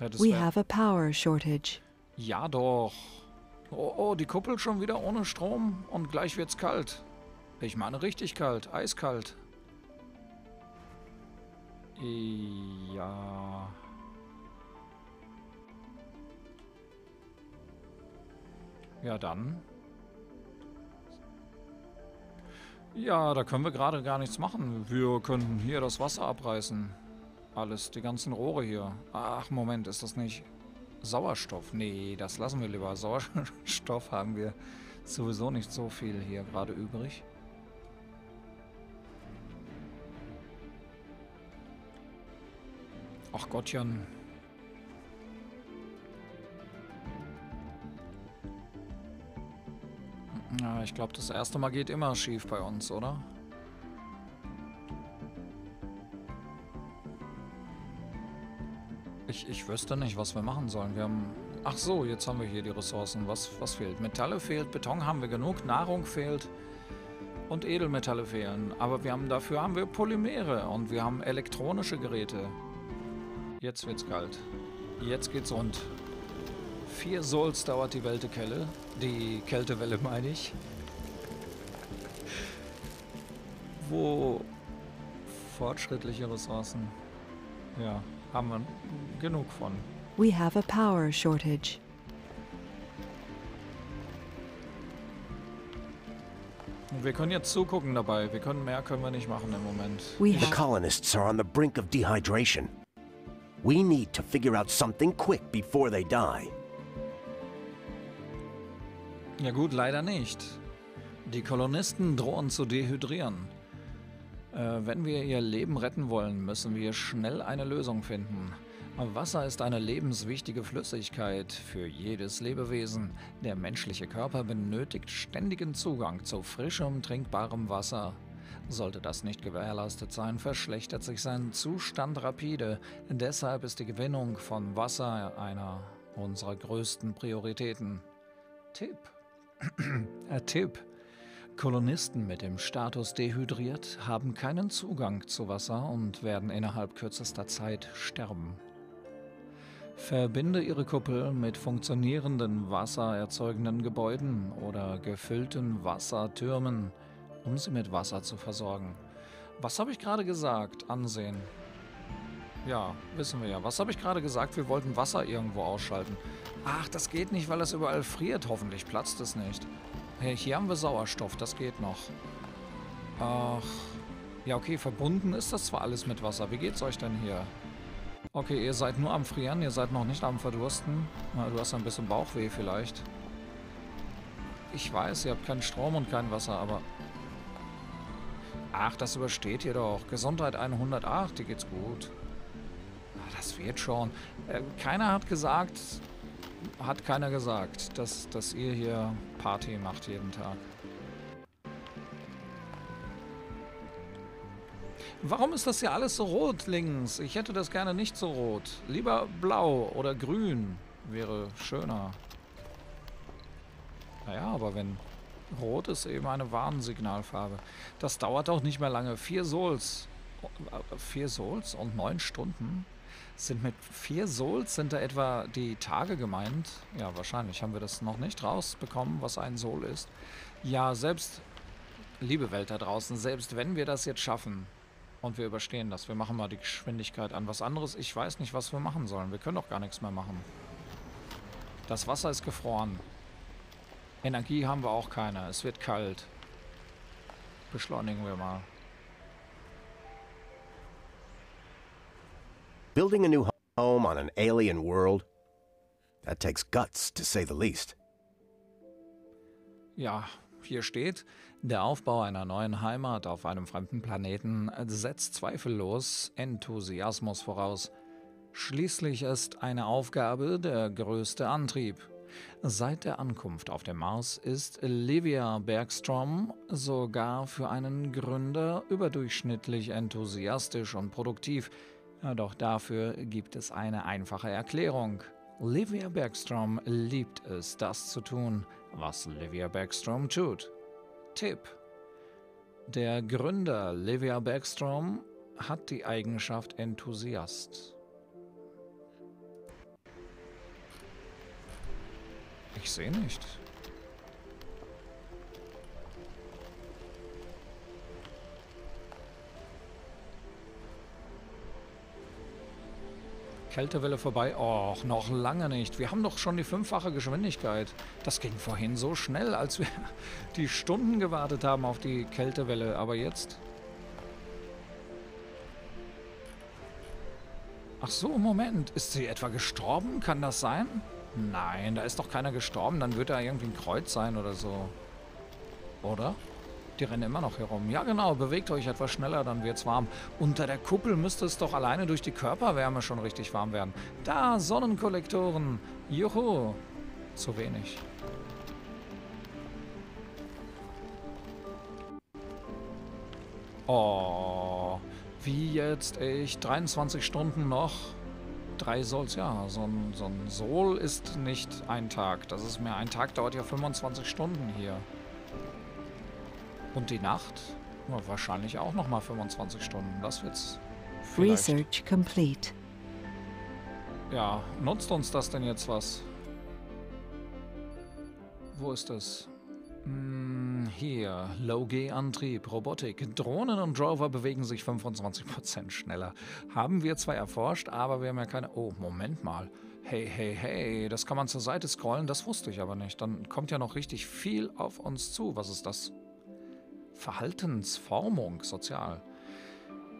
We have a power shortage. ja doch. Oh, oh, die Kuppel schon wieder ohne Strom und gleich wird's kalt. Ich meine richtig kalt, eiskalt. Ja. Ja, dann. Ja, da können wir gerade gar nichts machen. Wir könnten hier das Wasser abreißen. Alles, die ganzen Rohre hier. Ach, Moment, ist das nicht... Sauerstoff. Nee, das lassen wir lieber. [laughs] Sauerstoff haben wir sowieso nicht so viel hier gerade übrig. Ach Gottchen. Ja, ich glaube, das erste Mal geht immer schief bei uns, oder? Ich, ich wüsste nicht, was wir machen sollen. Wir haben... Ach so, jetzt haben wir hier die Ressourcen. Was, was fehlt? Metalle fehlt, Beton haben wir genug, Nahrung fehlt und Edelmetalle fehlen. Aber wir haben dafür haben wir Polymere und wir haben elektronische Geräte. Jetzt wird's kalt. Jetzt geht's rund. Vier Souls dauert die Weltekelle. Die Kältewelle [laughs] meine ich. Wo fortschrittliche Ressourcen. Ja, haben wir genug von. We have a power shortage. Wir können jetzt zugucken dabei. Wir können mehr können wir nicht machen im Moment. We The colonists are on the brink of dehydration. We need to figure out something quick before they die. Ja gut, leider nicht. Die Kolonisten drohen zu dehydrieren. Äh, wenn wir ihr Leben retten wollen, müssen wir schnell eine Lösung finden. Wasser ist eine lebenswichtige Flüssigkeit für jedes Lebewesen. Der menschliche Körper benötigt ständigen Zugang zu frischem, trinkbarem Wasser. Sollte das nicht gewährleistet sein, verschlechtert sich sein Zustand rapide. Deshalb ist die Gewinnung von Wasser einer unserer größten Prioritäten. Tipp. [clears throat] äh, Tipp. Kolonisten mit dem Status dehydriert haben keinen Zugang zu Wasser und werden innerhalb kürzester Zeit sterben. Verbinde Ihre Kuppel mit funktionierenden wassererzeugenden Gebäuden oder gefüllten Wassertürmen, um sie mit Wasser zu versorgen. Was habe ich gerade gesagt? Ansehen. Ja, wissen wir ja. Was habe ich gerade gesagt? Wir wollten Wasser irgendwo ausschalten. Ach, das geht nicht, weil es überall friert. Hoffentlich platzt es nicht. Hey, hier haben wir Sauerstoff. Das geht noch. Ach. Ja, okay, verbunden ist das zwar alles mit Wasser. Wie geht's euch denn hier? Okay, ihr seid nur am Frieren, ihr seid noch nicht am Verdursten. Na, du hast ein bisschen Bauchweh vielleicht. Ich weiß, ihr habt keinen Strom und kein Wasser, aber... Ach, das übersteht ihr doch. Gesundheit 108, dir geht's gut. Ah, Das wird schon. Äh, keiner hat gesagt, hat keiner gesagt, dass, dass ihr hier Party macht jeden Tag. Warum ist das hier alles so rot links? Ich hätte das gerne nicht so rot. Lieber blau oder grün wäre schöner. Naja, aber wenn rot ist eben eine Warnsignalfarbe. Das dauert doch nicht mehr lange. Vier Souls. Vier Souls und neun Stunden? Sind mit vier Souls sind da etwa die Tage gemeint? Ja, wahrscheinlich haben wir das noch nicht rausbekommen, was ein Soul ist. Ja, selbst, liebe Welt da draußen, selbst wenn wir das jetzt schaffen und wir überstehen das, wir machen mal die Geschwindigkeit an. Was anderes, ich weiß nicht, was wir machen sollen. Wir können doch gar nichts mehr machen. Das Wasser ist gefroren. Energie haben wir auch keine. Es wird kalt. Beschleunigen wir mal. Building a new home on an alien world? That takes guts, to say the least. Ja, hier steht, der Aufbau einer neuen Heimat auf einem fremden Planeten setzt zweifellos Enthusiasmus voraus. Schließlich ist eine Aufgabe der größte Antrieb. Seit der Ankunft auf dem Mars ist Livia Bergstrom sogar für einen Gründer überdurchschnittlich enthusiastisch und produktiv. Doch dafür gibt es eine einfache Erklärung. Livia Bergstrom liebt es, das zu tun, was Livia Bergstrom tut. Tipp. Der Gründer Livia Bergstrom hat die Eigenschaft Enthusiast. Ich sehe nicht. Kältewelle vorbei. Och, noch lange nicht. Wir haben doch schon die fünffache Geschwindigkeit. Das ging vorhin so schnell, als wir [laughs] die Stunden gewartet haben auf die Kältewelle. Aber jetzt? Ach so, Moment. Ist sie etwa gestorben? Kann das sein? Nein, da ist doch keiner gestorben. Dann wird da irgendwie ein Kreuz sein oder so. Oder? Die rennen immer noch herum. Ja, genau. Bewegt euch etwas schneller, dann wird's warm. Unter der Kuppel müsste es doch alleine durch die Körperwärme schon richtig warm werden. Da, Sonnenkollektoren. Juhu. Zu wenig. Oh, wie jetzt echt 23 Stunden noch? Drei Souls, ja. So ein, so ein Soul ist nicht ein Tag. Das ist mehr. Ein Tag dauert ja 25 Stunden hier. Und die Nacht? Ja, wahrscheinlich auch nochmal 25 Stunden. Das wird's. Vielleicht. Research complete. Ja, nutzt uns das denn jetzt was? Wo ist es? Hm, hier, Low-G-Antrieb, Robotik. Drohnen und Rover bewegen sich 25% schneller. Haben wir zwar erforscht, aber wir haben ja keine... Oh, Moment mal. Hey, hey, hey, das kann man zur Seite scrollen, das wusste ich aber nicht. Dann kommt ja noch richtig viel auf uns zu. Was ist das? Verhaltensformung, sozial.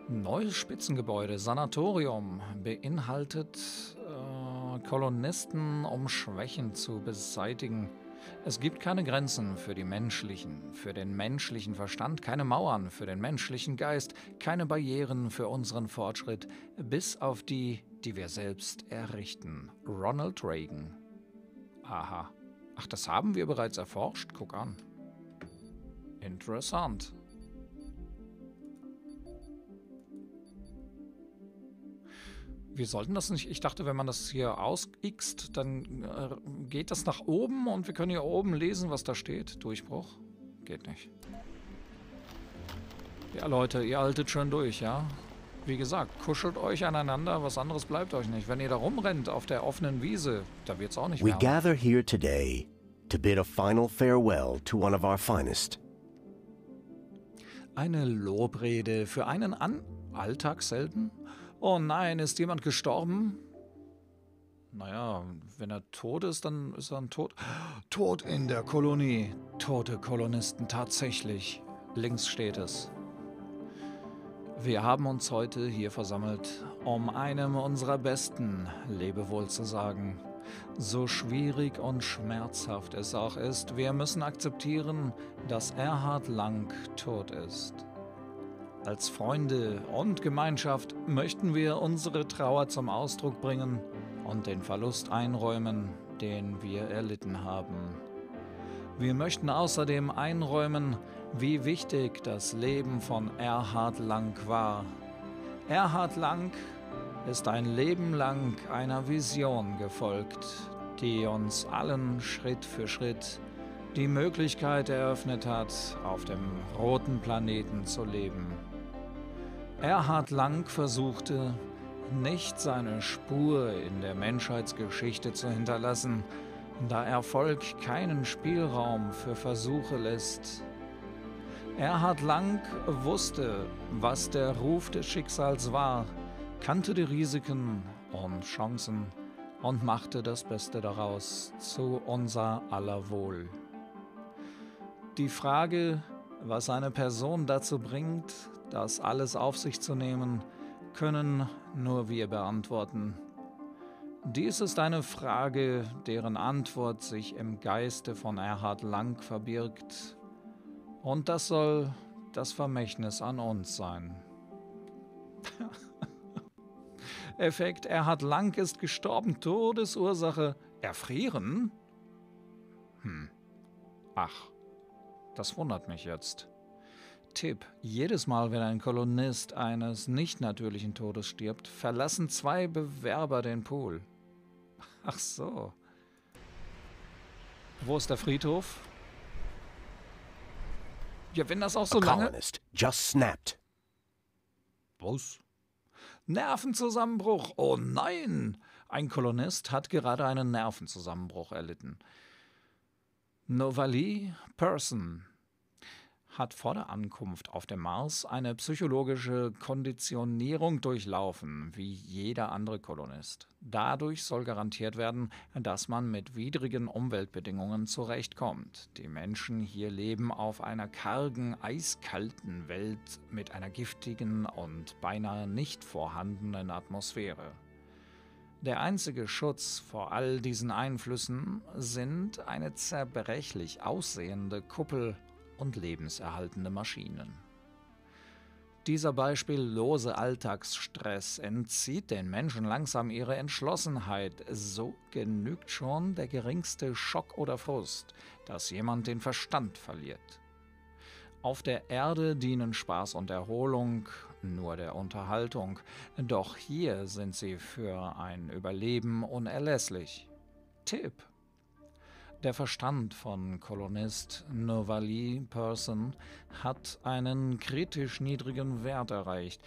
Neues Spitzengebäude, Sanatorium, beinhaltet äh, Kolonisten, um Schwächen zu beseitigen. Es gibt keine Grenzen für die menschlichen, für den menschlichen Verstand, keine Mauern für den menschlichen Geist, keine Barrieren für unseren Fortschritt, bis auf die, die wir selbst errichten. Ronald Reagan. Aha. Ach, das haben wir bereits erforscht? Guck an. Interessant. Wir sollten das nicht. Ich dachte, wenn man das hier ausixt, dann äh, geht das nach oben und wir können hier oben lesen, was da steht. Durchbruch. Geht nicht. Ja, Leute, ihr haltet schön durch, ja? Wie gesagt, kuschelt euch aneinander, was anderes bleibt euch nicht. Wenn ihr da rumrennt auf der offenen Wiese, da wird's auch nicht We mehr. gather here today to bid a final farewell to one of our finest. Eine Lobrede für einen An Alltagshelden? Oh nein, ist jemand gestorben? Naja, wenn er tot ist, dann ist er ein Tod. Tod in der Kolonie. Tote Kolonisten tatsächlich. Links steht es. Wir haben uns heute hier versammelt, um einem unserer Besten Lebewohl zu sagen. So schwierig und schmerzhaft es auch ist, wir müssen akzeptieren, dass Erhard Lang tot ist. Als Freunde und Gemeinschaft möchten wir unsere Trauer zum Ausdruck bringen und den Verlust einräumen, den wir erlitten haben. Wir möchten außerdem einräumen, wie wichtig das Leben von Erhard Lang war. Erhard Lang ist ein Leben lang einer Vision gefolgt, die uns allen Schritt für Schritt die Möglichkeit eröffnet hat, auf dem roten Planeten zu leben. Erhard Lang versuchte, nicht seine Spur in der Menschheitsgeschichte zu hinterlassen, da Erfolg keinen Spielraum für Versuche lässt. Erhard Lang wusste, was der Ruf des Schicksals war, kannte die Risiken und Chancen und machte das Beste daraus zu unser aller Wohl. Die Frage, was eine Person dazu bringt, das alles auf sich zu nehmen, können nur wir beantworten. Dies ist eine Frage, deren Antwort sich im Geiste von Erhard Lang verbirgt, und das soll das Vermächtnis an uns sein. [laughs] Effekt, Erhard Lang ist gestorben, Todesursache, erfrieren? Hm. Ach, das wundert mich jetzt. Tipp: Jedes Mal, wenn ein Kolonist eines nicht natürlichen Todes stirbt, verlassen zwei Bewerber den Pool. [laughs] Ach so. Wo ist der Friedhof? Ja, wenn das auch so a lange. colonist just snapped. Was? Nervenzusammenbruch. Oh nein! Ein Kolonist hat gerade einen Nervenzusammenbruch erlitten. Novali Person hat vor der Ankunft auf dem Mars eine psychologische Konditionierung durchlaufen, wie jeder andere Kolonist. Dadurch soll garantiert werden, dass man mit widrigen Umweltbedingungen zurechtkommt. Die Menschen hier leben auf einer kargen, eiskalten Welt mit einer giftigen und beinahe nicht vorhandenen Atmosphäre. Der einzige Schutz vor all diesen Einflüssen sind eine zerbrechlich aussehende Kuppel und lebenserhaltende Maschinen. Dieser beispiellose Alltagsstress entzieht den Menschen langsam ihre Entschlossenheit. So genügt schon der geringste Schock oder Frust, dass jemand den Verstand verliert. Auf der Erde dienen Spaß und Erholung nur der Unterhaltung, doch hier sind sie für ein Überleben unerlässlich. Tipp der Verstand von Kolonist Novali Person hat einen kritisch niedrigen Wert erreicht.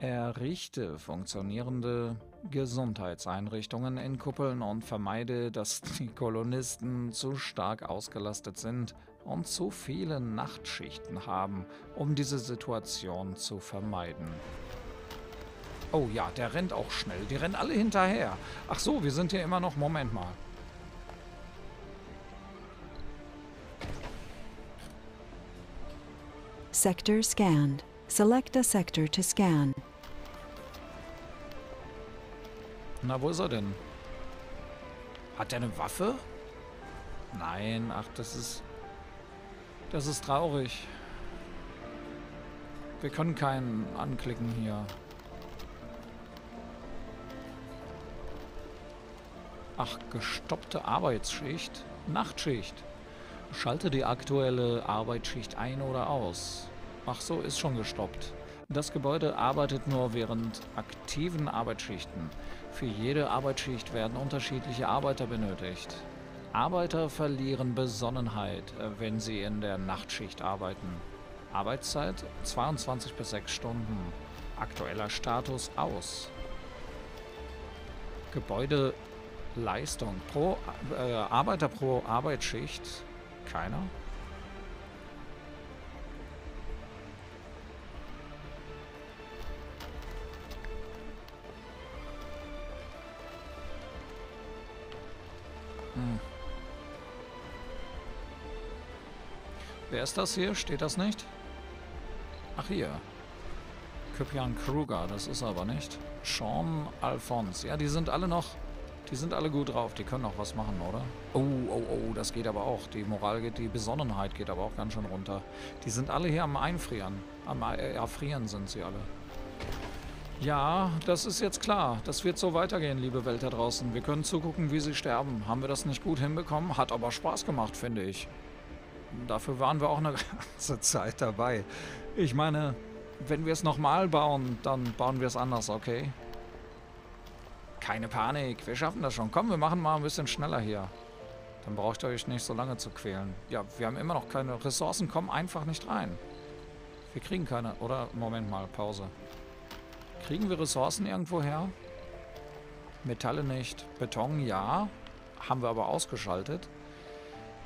Er richte funktionierende Gesundheitseinrichtungen in Kuppeln und vermeide, dass die Kolonisten zu stark ausgelastet sind und zu viele Nachtschichten haben, um diese Situation zu vermeiden. Oh ja, der rennt auch schnell. Die rennen alle hinterher. Ach so, wir sind hier immer noch. Moment mal. Sector scanned. Select a sector to scan. Na, wo ist er denn? Hat er eine Waffe? Nein, ach, das ist... Das ist traurig. Wir können keinen anklicken hier. Ach, gestoppte Arbeitsschicht? Nachtschicht. Schalte die aktuelle Arbeitsschicht ein oder aus. Ach so, ist schon gestoppt. Das Gebäude arbeitet nur während aktiven Arbeitsschichten. Für jede Arbeitsschicht werden unterschiedliche Arbeiter benötigt. Arbeiter verlieren Besonnenheit, äh, wenn sie in der Nachtschicht arbeiten. Arbeitszeit 22 bis 6 Stunden. Aktueller Status aus. Gebäudeleistung pro äh, Arbeiter pro Arbeitsschicht. Keiner. Hm. Wer ist das hier? Steht das nicht? Ach hier. Kypian Kruger, das ist aber nicht. Sean Alphonse. Ja, die sind alle noch... Die sind alle gut drauf. Die können auch was machen, oder? Oh, oh, oh, das geht aber auch. Die Moral geht, die Besonnenheit geht aber auch ganz schön runter. Die sind alle hier am Einfrieren. Am äh, Erfrieren sind sie alle. Ja, das ist jetzt klar. Das wird so weitergehen, liebe Welt da draußen. Wir können zugucken, wie sie sterben. Haben wir das nicht gut hinbekommen? Hat aber Spaß gemacht, finde ich. Dafür waren wir auch eine [laughs] ganze Zeit dabei. Ich meine, wenn wir es nochmal bauen, dann bauen wir es anders, okay? Keine Panik, wir schaffen das schon. Komm, wir machen mal ein bisschen schneller hier. Dann braucht ihr euch nicht so lange zu quälen. Ja, wir haben immer noch keine Ressourcen, kommen einfach nicht rein. Wir kriegen keine, oder? Moment mal, Pause. Kriegen wir Ressourcen irgendwo her? Metalle nicht. Beton ja. Haben wir aber ausgeschaltet.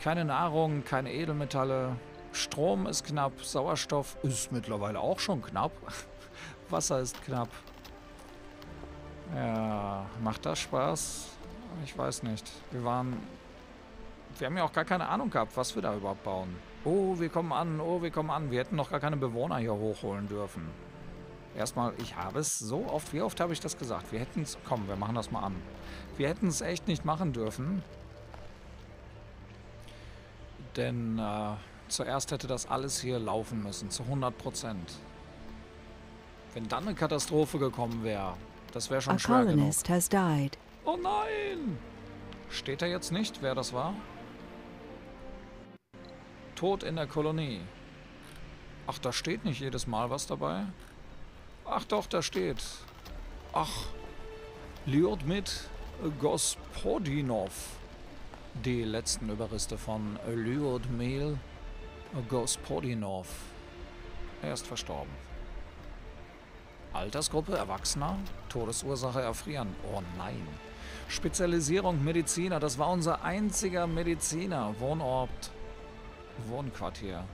Keine Nahrung, keine Edelmetalle. Strom ist knapp. Sauerstoff ist mittlerweile auch schon knapp. [laughs] Wasser ist knapp. Ja, macht das Spaß? Ich weiß nicht. Wir waren... Wir haben ja auch gar keine Ahnung gehabt, was wir da überhaupt bauen. Oh, wir kommen an, oh, wir kommen an. Wir hätten noch gar keine Bewohner hier hochholen dürfen. Erstmal, ich habe es so oft, wie oft habe ich das gesagt? Wir hätten es, komm, wir machen das mal an. Wir hätten es echt nicht machen dürfen. Denn äh, zuerst hätte das alles hier laufen müssen, zu 100 Prozent. Wenn dann eine Katastrophe gekommen wäre, das wäre schon A schwer genug. has died. Oh nein! Steht da jetzt nicht, wer das war? Tod in der Kolonie. Ach, da steht nicht jedes Mal was dabei? Ach doch, da steht. Ach, Lyudmit Gospodinov. Die letzten Überreste von Lyudmil Gospodinov. Er ist verstorben. Altersgruppe Erwachsener? Todesursache erfrieren. Oh nein. Spezialisierung Mediziner. Das war unser einziger Mediziner. Wohnort. Wohnquartier.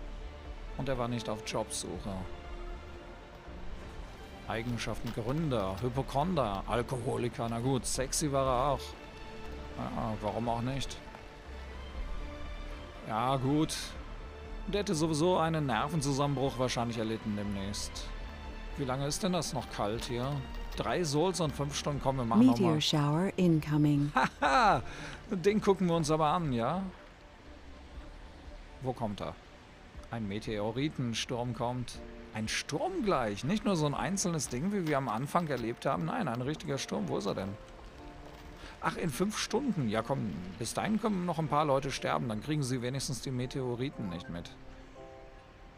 Und er war nicht auf Jobsuche. Eigenschaften Gründer, Hypochonder, Alkoholiker, na gut, sexy war er auch. Ja, warum auch nicht? Ja, gut. Der hätte sowieso einen Nervenzusammenbruch wahrscheinlich erlitten demnächst. Wie lange ist denn das noch kalt hier? Drei Souls und fünf Stunden. Komm, wir machen Meteor nochmal. shower incoming. [laughs] Haha, den gucken wir uns aber an, ja? Wo kommt er? Ein Meteoritensturm kommt. Ein Sturm gleich. Nicht nur so ein einzelnes Ding, wie wir am Anfang erlebt haben. Nein, ein richtiger Sturm. Wo ist er denn? Ach, in fünf Stunden. Ja, komm, bis dahin können noch ein paar Leute sterben. Dann kriegen sie wenigstens die Meteoriten nicht mit.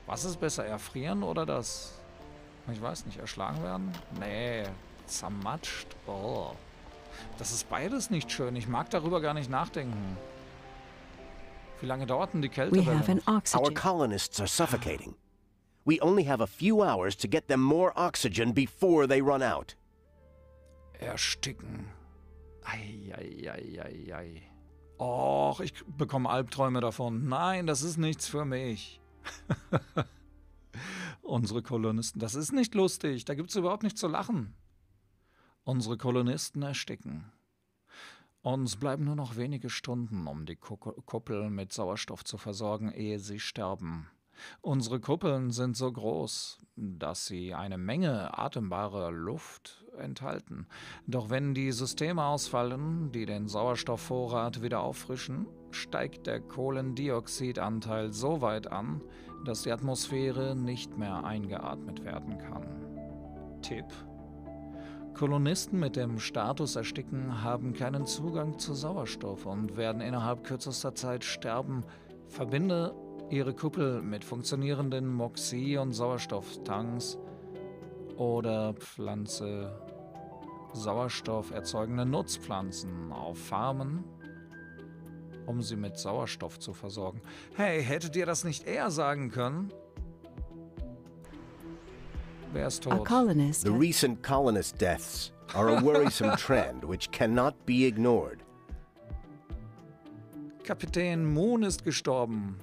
Was ist besser, erfrieren oder das? Ich weiß nicht, erschlagen werden? Nee, zermatscht. Oh. Das ist beides nicht schön. Ich mag darüber gar nicht nachdenken. Wie lange dauert denn die Kälte? We have an Our colonists are suffocating. We only have a few hours to get them more oxygen before they run out. Ersticken. Eieieiei. Och, ich bekomme Albträume davon. Nein, das ist nichts für mich. [laughs] Unsere Kolonisten, das ist nicht lustig. Da gibt es überhaupt nichts zu lachen. Unsere Kolonisten ersticken. Uns bleiben nur noch wenige Stunden, um die Kuppel mit Sauerstoff zu versorgen, ehe sie sterben. Unsere Kuppeln sind so groß, dass sie eine Menge atembarer Luft enthalten. Doch wenn die Systeme ausfallen, die den Sauerstoffvorrat wieder auffrischen, steigt der Kohlendioxidanteil so weit an, dass die Atmosphäre nicht mehr eingeatmet werden kann. Tipp Kolonisten mit dem Status Ersticken haben keinen Zugang zu Sauerstoff und werden innerhalb kürzester Zeit sterben. Verbinde ihre Kuppel mit funktionierenden Moxie- und Sauerstofftanks oder pflanze Sauerstoff erzeugende Nutzpflanzen auf Farmen, um sie mit Sauerstoff zu versorgen. Hey, hättet ihr das nicht eher sagen können? Wer ist A tot? colonist. The recent colonist deaths are a worrisome [laughs] trend which cannot be ignored. Kapitän Moon ist gestorben.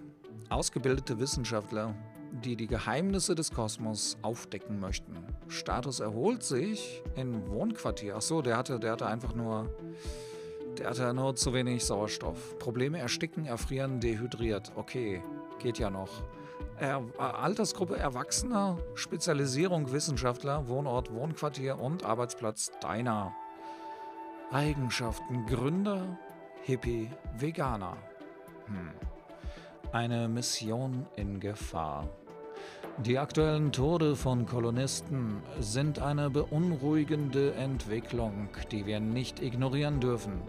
Ausgebildete Wissenschaftler, die die Geheimnisse des Kosmos aufdecken möchten. Status erholt sich in Wohnquartier. Ach so, der hatte, der hatte einfach nur, der hatte nur zu wenig Sauerstoff. Probleme ersticken, erfrieren, dehydriert. Okay, geht ja noch. Er, äh, Altersgruppe Erwachsener, Spezialisierung Wissenschaftler, Wohnort, Wohnquartier und Arbeitsplatz Deiner. Eigenschaften Gründer, Hippie, Veganer. Hm. Eine Mission in Gefahr. Die aktuellen Tode von Kolonisten sind eine beunruhigende Entwicklung, die wir nicht ignorieren dürfen.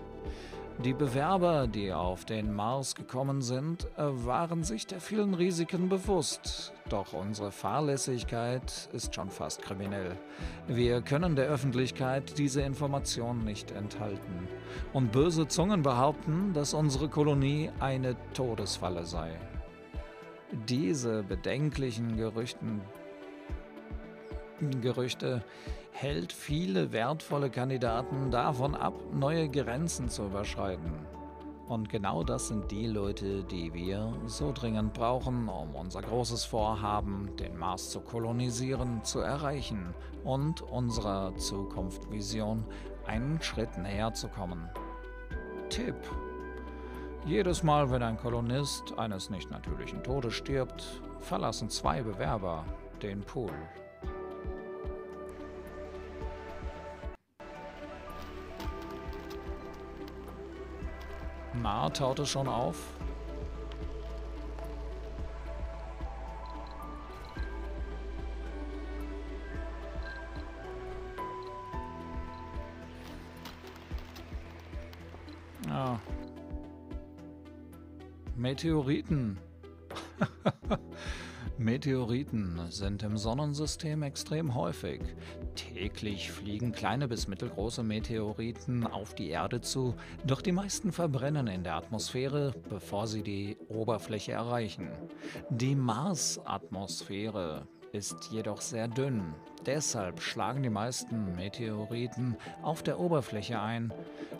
Die Bewerber, die auf den Mars gekommen sind, waren sich der vielen Risiken bewusst. Doch unsere Fahrlässigkeit ist schon fast kriminell. Wir können der Öffentlichkeit diese Information nicht enthalten. Und böse Zungen behaupten, dass unsere Kolonie eine Todesfalle sei. Diese bedenklichen Gerüchten Gerüchte hält viele wertvolle Kandidaten davon ab, neue Grenzen zu überschreiten. Und genau das sind die Leute, die wir so dringend brauchen, um unser großes Vorhaben, den Mars zu kolonisieren, zu erreichen und unserer Zukunftsvision einen Schritt näher zu kommen. Tipp. Jedes Mal, wenn ein Kolonist eines nicht natürlichen Todes stirbt, verlassen zwei Bewerber den Pool. Na, taut es schon auf? Meteoriten. [laughs] Meteoriten sind im Sonnensystem extrem häufig. Täglich fliegen kleine bis mittelgroße Meteoriten auf die Erde zu, doch die meisten verbrennen in der Atmosphäre, bevor sie die Oberfläche erreichen. Die Marsatmosphäre ist jedoch sehr dünn. Deshalb schlagen die meisten Meteoriten auf der Oberfläche ein.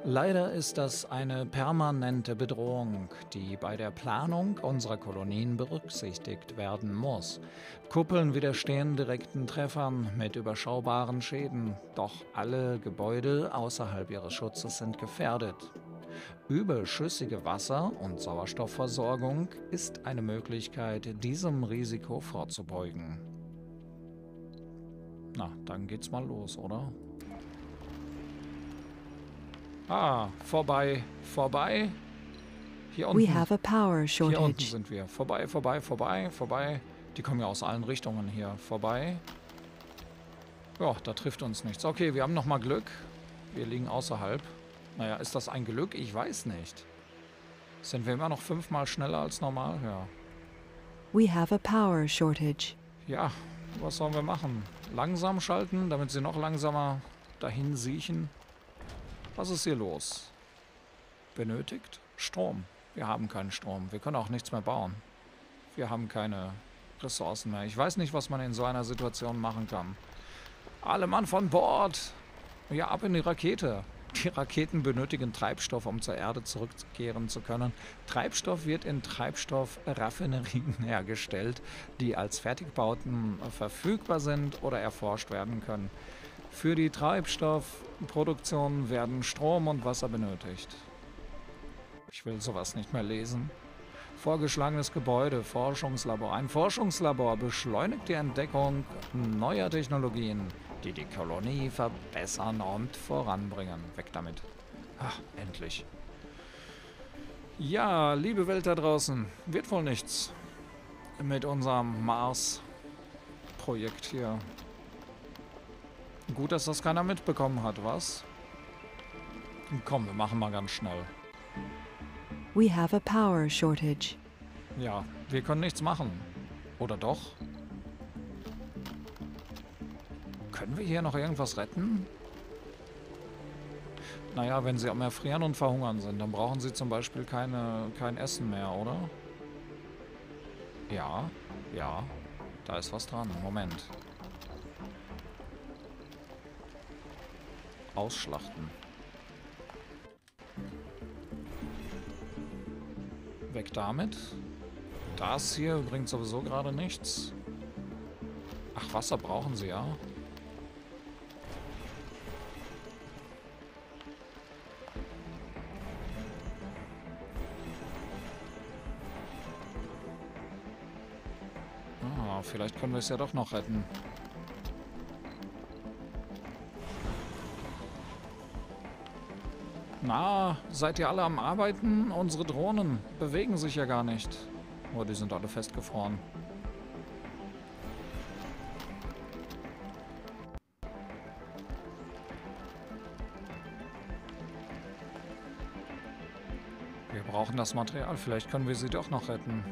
Leider ist das eine permanente Bedrohung, die bei der Planung unserer Kolonien berücksichtigt werden muss. Kuppeln widerstehen direkten Treffern mit überschaubaren Schäden, doch alle Gebäude außerhalb ihres Schutzes sind gefährdet. Überschüssige Wasser- und Sauerstoffversorgung ist eine Möglichkeit, diesem Risiko vorzubeugen. Na, dann geht's mal los, oder? Ah, vorbei, vorbei. Hier unten. Hier unten sind wir. Vorbei, vorbei, vorbei, vorbei. Die kommen ja aus allen Richtungen hier. Vorbei. Ja, da trifft uns nichts. Okay, wir haben nochmal Glück. Wir liegen außerhalb. Naja, ist das ein Glück? Ich weiß nicht. Sind wir immer noch fünfmal schneller als normal? Ja. We have a power shortage. Ja, was sollen wir machen? Langsam schalten, damit sie noch langsamer dahin siechen? Was ist hier los? Benötigt? Strom. Wir haben keinen Strom. Wir können auch nichts mehr bauen. Wir haben keine Ressourcen mehr. Ich weiß nicht, was man in so einer Situation machen kann. Alle Mann von Bord! Ja, ab in die Rakete. Die Raketen benötigen Treibstoff, um zur Erde zurückkehren zu können. Treibstoff wird in Treibstoffraffinerien [laughs] hergestellt, die als Fertigbauten verfügbar sind oder erforscht werden können. Für die Treibstoffproduktion werden Strom und Wasser benötigt. Ich will sowas nicht mehr lesen. Vorgeschlagenes Gebäude, Forschungslabor. Ein Forschungslabor beschleunigt die Entdeckung neuer Technologien, die die Kolonie verbessern und voranbringen. Weg damit. Ach, endlich. Ja, liebe Welt da draußen, wird wohl nichts mit unserem Mars-Projekt hier. Gut, dass das keiner mitbekommen hat, was? Komm, wir machen mal ganz schnell. We have a power shortage. Ja, wir können nichts machen. Oder doch? Können wir hier noch irgendwas retten? Naja, wenn sie am Erfrieren und Verhungern sind, dann brauchen sie zum Beispiel keine, kein Essen mehr, oder? Ja, ja, da ist was dran. Moment. Ausschlachten. Weg damit. Das hier bringt sowieso gerade nichts. Ach, Wasser brauchen sie ja. Ah, vielleicht können wir es ja doch noch retten. Na, seid ihr alle am Arbeiten? Unsere Drohnen bewegen sich ja gar nicht. Oh, die sind alle festgefroren. Wir brauchen das Material. Vielleicht können wir sie doch noch retten.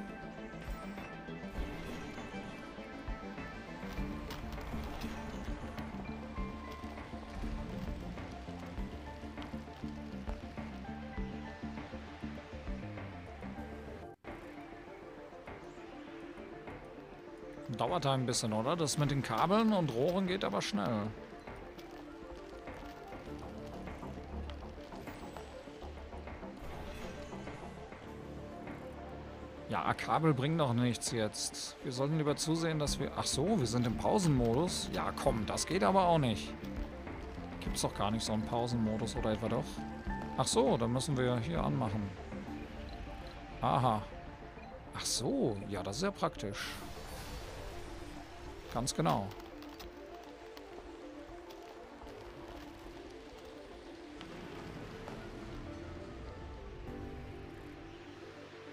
Dauert ein bisschen, oder? Das mit den Kabeln und Rohren geht aber schnell. Ja, Kabel bringen doch nichts jetzt. Wir sollten lieber zusehen, dass wir... Ach so, wir sind im Pausenmodus? Ja, komm, das geht aber auch nicht. Gibt's doch gar nicht so einen Pausenmodus, oder etwa doch? Ach so, dann müssen wir hier anmachen. Aha. Ach so, ja, das ist ja praktisch. Ganz genau.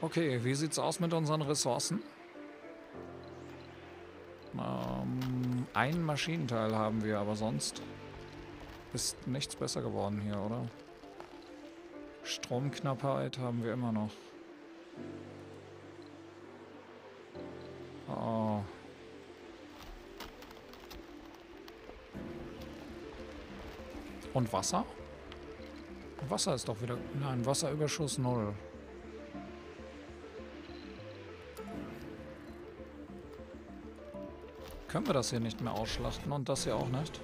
Okay, wie sieht's aus mit unseren Ressourcen? Ähm, ein Maschinenteil haben wir, aber sonst ist nichts besser geworden hier, oder? Stromknappheit haben wir immer noch. Oh. Und Wasser? Wasser ist doch wieder... Nein, Wasserüberschuss null. Können wir das hier nicht mehr ausschlachten und das hier auch nicht?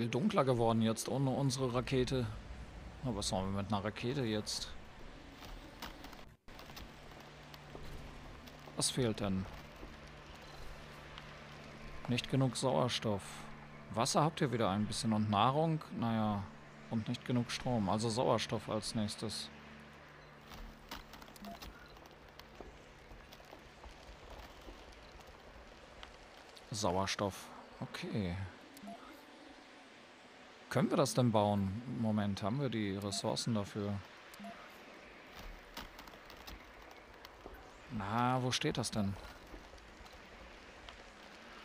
Viel dunkler geworden jetzt ohne unsere Rakete. Aber was sollen wir mit einer Rakete jetzt? Was fehlt denn? Nicht genug Sauerstoff. Wasser habt ihr wieder ein bisschen und Nahrung, naja, und nicht genug Strom. Also Sauerstoff als nächstes. Sauerstoff. Okay. Können wir das denn bauen? Moment, haben wir die Ressourcen dafür? Na, wo steht das denn?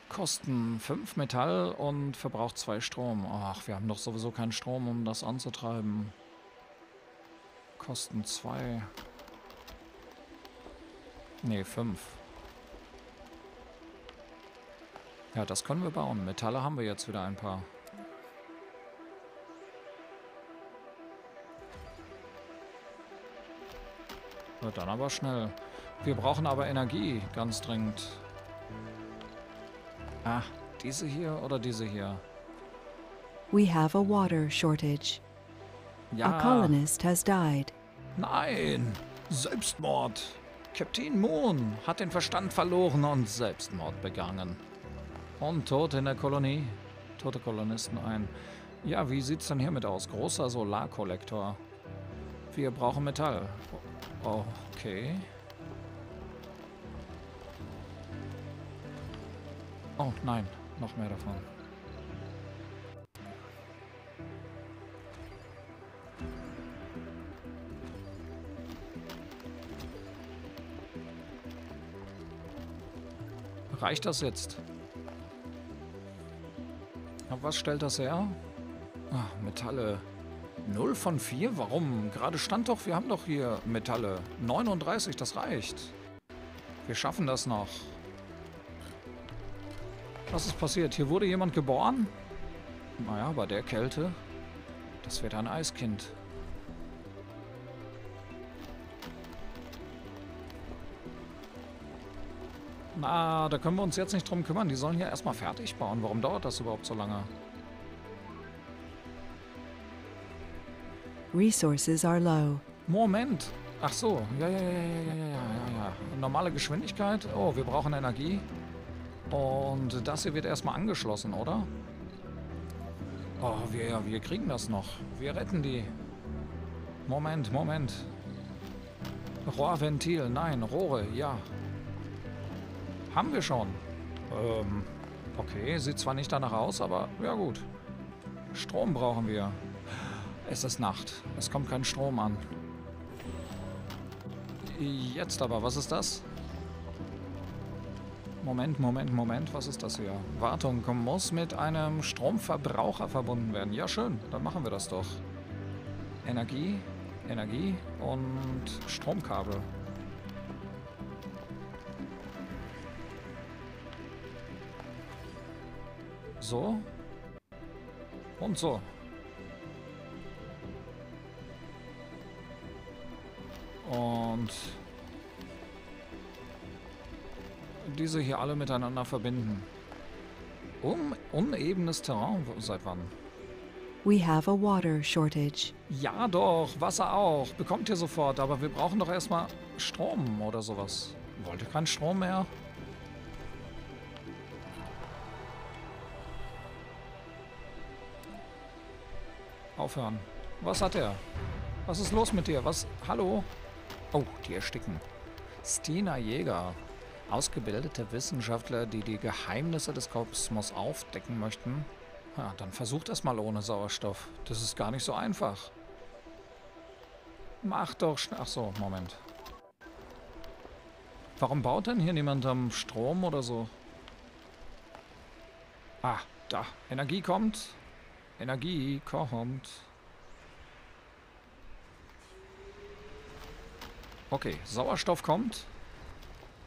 Kosten 5 Metall und verbraucht 2 Strom. Ach, wir haben doch sowieso keinen Strom, um das anzutreiben. Kosten 2. Ne, 5. Ja, das können wir bauen. Metalle haben wir jetzt wieder ein paar. Ja, dann aber schnell. Wir brauchen aber Energie, ganz dringend. Ah, diese hier oder diese hier? We have a water shortage. Ja. A colonist has died. Nein! Selbstmord! Captain Moon hat den Verstand verloren und Selbstmord begangen. Und Tote in der Kolonie. Tote Kolonisten ein. Ja, wie sieht's denn hiermit aus? Großer Solarkollektor. Wir brauchen Metall. Okay. Oh nein, noch mehr davon. Reicht das jetzt? Aber was stellt das her? Ah, Metalle. 0 von 4? Warum? Gerade stand doch, wir haben doch hier Metalle. 39, das reicht. Wir schaffen das noch. Was ist passiert? Hier wurde jemand geboren? Naja, bei der Kälte. Das wird ein Eiskind. Na, da können wir uns jetzt nicht drum kümmern. Die sollen hier erstmal fertig bauen. Warum dauert das überhaupt so lange? Resources are low. Moment. Ach so. Ja, ja, ja, ja, ja, ja, ja. Normale Geschwindigkeit. Oh, wir brauchen Energie. Und das hier wird erstmal angeschlossen, oder? Oh, wir, wir kriegen das noch. Wir retten die. Moment, Moment. Rohrventil, nein, Rohre, ja. Haben wir schon. Ähm, okay, sieht zwar nicht danach aus, aber ja gut. Strom brauchen wir. Es ist Nacht. Es kommt kein Strom an. Jetzt aber, was ist das? Moment, Moment, Moment, was ist das hier? Wartung muss mit einem Stromverbraucher verbunden werden. Ja, schön, dann machen wir das doch. Energie, Energie und Stromkabel. So. Und so. Und diese hier alle miteinander verbinden. Um, unebenes Terrain, seit wann? We have a water shortage. Ja doch, Wasser auch. Bekommt ihr sofort, aber wir brauchen doch erstmal Strom oder sowas. Wollt ihr keinen Strom mehr? Aufhören. Was hat er? Was ist los mit dir? Was? Hallo? Oh, die ersticken. Stina Jäger. Ausgebildete Wissenschaftler, die die Geheimnisse des Kosmos aufdecken möchten. Ja, dann versucht das mal ohne Sauerstoff. Das ist gar nicht so einfach. Mach doch schnell. Ach so, Moment. Warum baut denn hier niemand am Strom oder so? Ah, da. Energie kommt. Energie kommt. Okay, Sauerstoff kommt.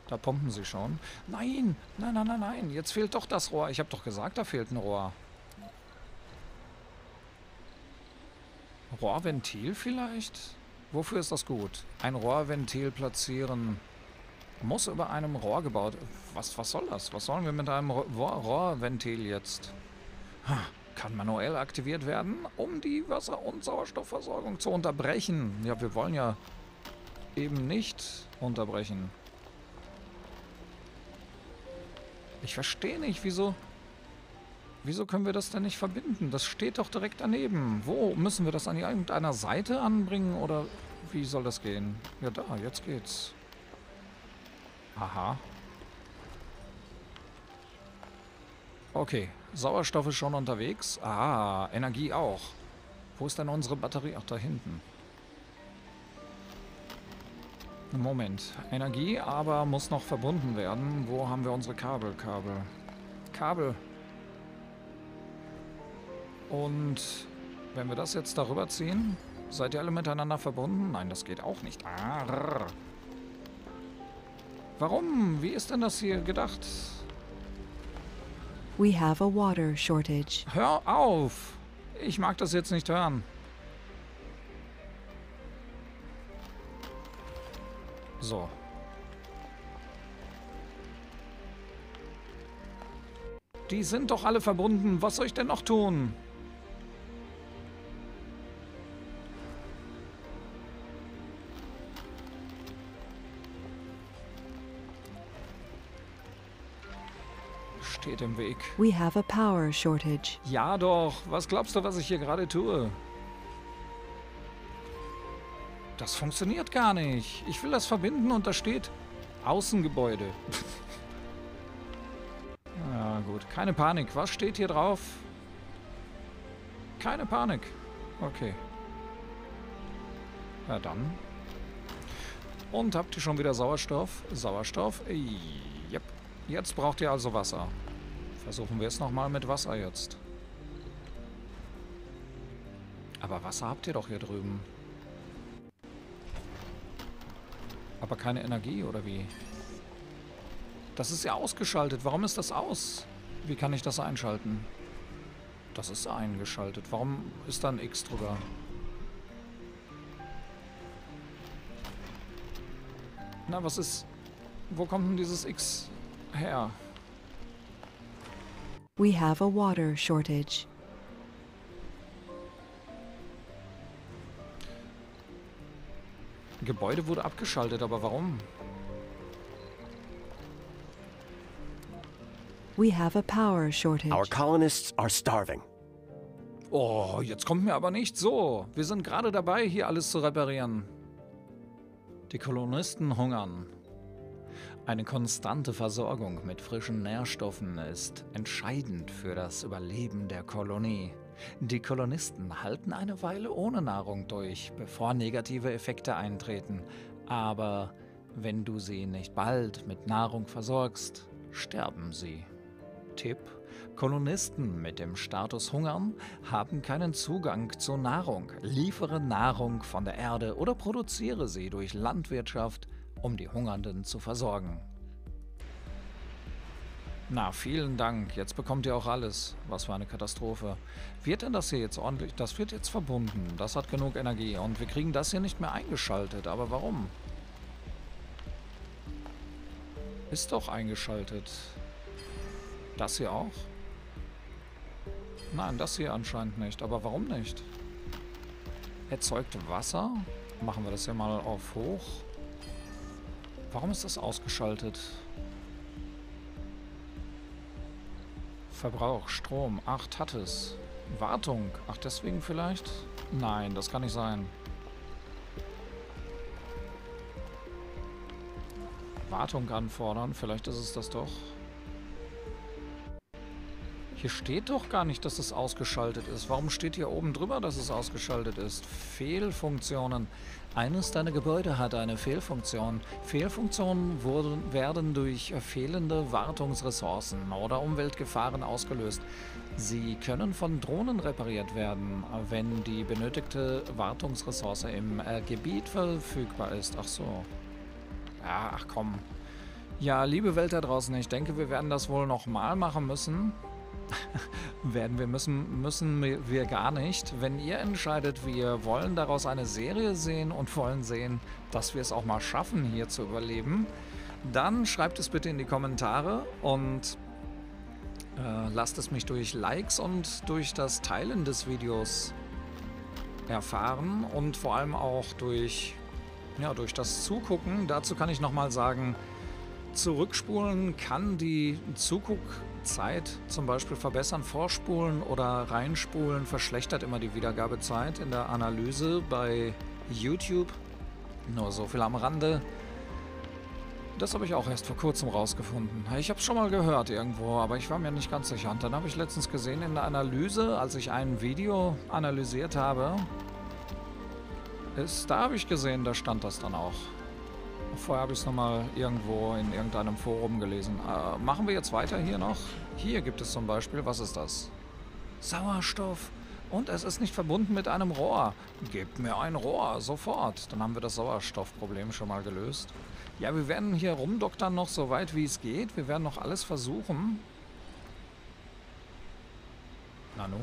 Da pumpen sie schon. Nein, nein, nein, nein, nein. Jetzt fehlt doch das Rohr. Ich habe doch gesagt, da fehlt ein Rohr. Rohrventil vielleicht? Wofür ist das gut? Ein Rohrventil platzieren. Muss über einem Rohr gebaut. Was, was soll das? Was sollen wir mit einem Rohr Rohrventil jetzt? Kann manuell aktiviert werden, um die Wasser- und Sauerstoffversorgung zu unterbrechen. Ja, wir wollen ja eben nicht unterbrechen. Ich verstehe nicht, wieso... Wieso können wir das denn nicht verbinden? Das steht doch direkt daneben. Wo? Müssen wir das an irgendeiner Seite anbringen oder wie soll das gehen? Ja, da, jetzt geht's. Aha. Okay, Sauerstoff ist schon unterwegs. Ah, Energie auch. Wo ist denn unsere Batterie? Ach, da hinten. Moment. Energie, aber muss noch verbunden werden. Wo haben wir unsere Kabel? Kabel. Kabel. Und wenn wir das jetzt darüber ziehen, seid ihr alle miteinander verbunden? Nein, das geht auch nicht. Arr. Warum? Wie ist denn das hier gedacht? We have a water shortage. Hör auf! Ich mag das jetzt nicht hören. So. Die sind doch alle verbunden. Was soll ich denn noch tun? Steht im Weg. We have a power shortage. Ja doch. Was glaubst du, was ich hier gerade tue? Das funktioniert gar nicht. Ich will das verbinden und da steht Außengebäude. [laughs] ja gut, keine Panik. Was steht hier drauf? Keine Panik. Okay. Ja dann. Und habt ihr schon wieder Sauerstoff? Sauerstoff? Yep. Jetzt braucht ihr also Wasser. Versuchen wir es nochmal mit Wasser jetzt. Aber Wasser habt ihr doch hier drüben. Aber keine Energie, oder wie? Das ist ja ausgeschaltet. Warum ist das aus? Wie kann ich das einschalten? Das ist eingeschaltet. Warum ist da ein X drüber? Na, was ist... Wo kommt denn dieses X her? We have a water shortage. Gebäude wurde abgeschaltet, aber warum? We have a power Our shortage. colonists are starving. Oh, jetzt kommt mir aber nicht so. Wir sind gerade dabei, hier alles zu reparieren. Die Kolonisten hungern. Eine konstante Versorgung mit frischen Nährstoffen ist entscheidend für das Überleben der Kolonie. Die Kolonisten halten eine Weile ohne Nahrung durch, bevor negative Effekte eintreten. Aber wenn du sie nicht bald mit Nahrung versorgst, sterben sie. Tipp: Kolonisten mit dem Status Hungern haben keinen Zugang zu Nahrung. Liefere Nahrung von der Erde oder produziere sie durch Landwirtschaft, um die Hungernden zu versorgen. Na, vielen Dank. Jetzt bekommt ihr auch alles. Was für eine Katastrophe. Wird denn das hier jetzt ordentlich? Das wird jetzt verbunden. Das hat genug Energie. Und wir kriegen das hier nicht mehr eingeschaltet. Aber warum? Ist doch eingeschaltet. Das hier auch? Nein, das hier anscheinend nicht. Aber warum nicht? Erzeugt Wasser? Machen wir das hier mal auf hoch. Warum ist das ausgeschaltet? Verbrauch, Strom, 8 hat es. Wartung, ach deswegen vielleicht? Nein, das kann nicht sein. Wartung anfordern, vielleicht ist es das doch. Hier steht doch gar nicht, dass es ausgeschaltet ist. Warum steht hier oben drüber, dass es ausgeschaltet ist? Fehlfunktionen. Eines deiner Gebäude hat eine Fehlfunktion. Fehlfunktionen wurden, werden durch fehlende Wartungsressourcen oder Umweltgefahren ausgelöst. Sie können von Drohnen repariert werden, wenn die benötigte Wartungsressource im äh, Gebiet verfügbar ist. Ach so. Ja, ach komm. Ja, liebe Welt da draußen, ich denke, wir werden das wohl nochmal machen müssen. [laughs] werden wir müssen, müssen wir gar nicht. Wenn ihr entscheidet, wir wollen daraus eine Serie sehen und wollen sehen, dass wir es auch mal schaffen, hier zu überleben, dann schreibt es bitte in die Kommentare und äh, lasst es mich durch Likes und durch das Teilen des Videos erfahren und vor allem auch durch, ja, durch das Zugucken. Dazu kann ich nochmal sagen, Zurückspulen kann die Zuguckzeit zum Beispiel verbessern. Vorspulen oder reinspulen verschlechtert immer die Wiedergabezeit in der Analyse bei YouTube. Nur so viel am Rande. Das habe ich auch erst vor kurzem rausgefunden. Ich habe es schon mal gehört irgendwo, aber ich war mir nicht ganz sicher. Und dann habe ich letztens gesehen in der Analyse, als ich ein Video analysiert habe, ist, da habe ich gesehen, da stand das dann auch. Vorher habe ich es nochmal irgendwo in irgendeinem Forum gelesen. Äh, machen wir jetzt weiter hier noch? Hier gibt es zum Beispiel, was ist das? Sauerstoff. Und es ist nicht verbunden mit einem Rohr. Gebt mir ein Rohr, sofort. Dann haben wir das Sauerstoffproblem schon mal gelöst. Ja, wir werden hier rumdoktern noch so weit wie es geht. Wir werden noch alles versuchen. Nanu?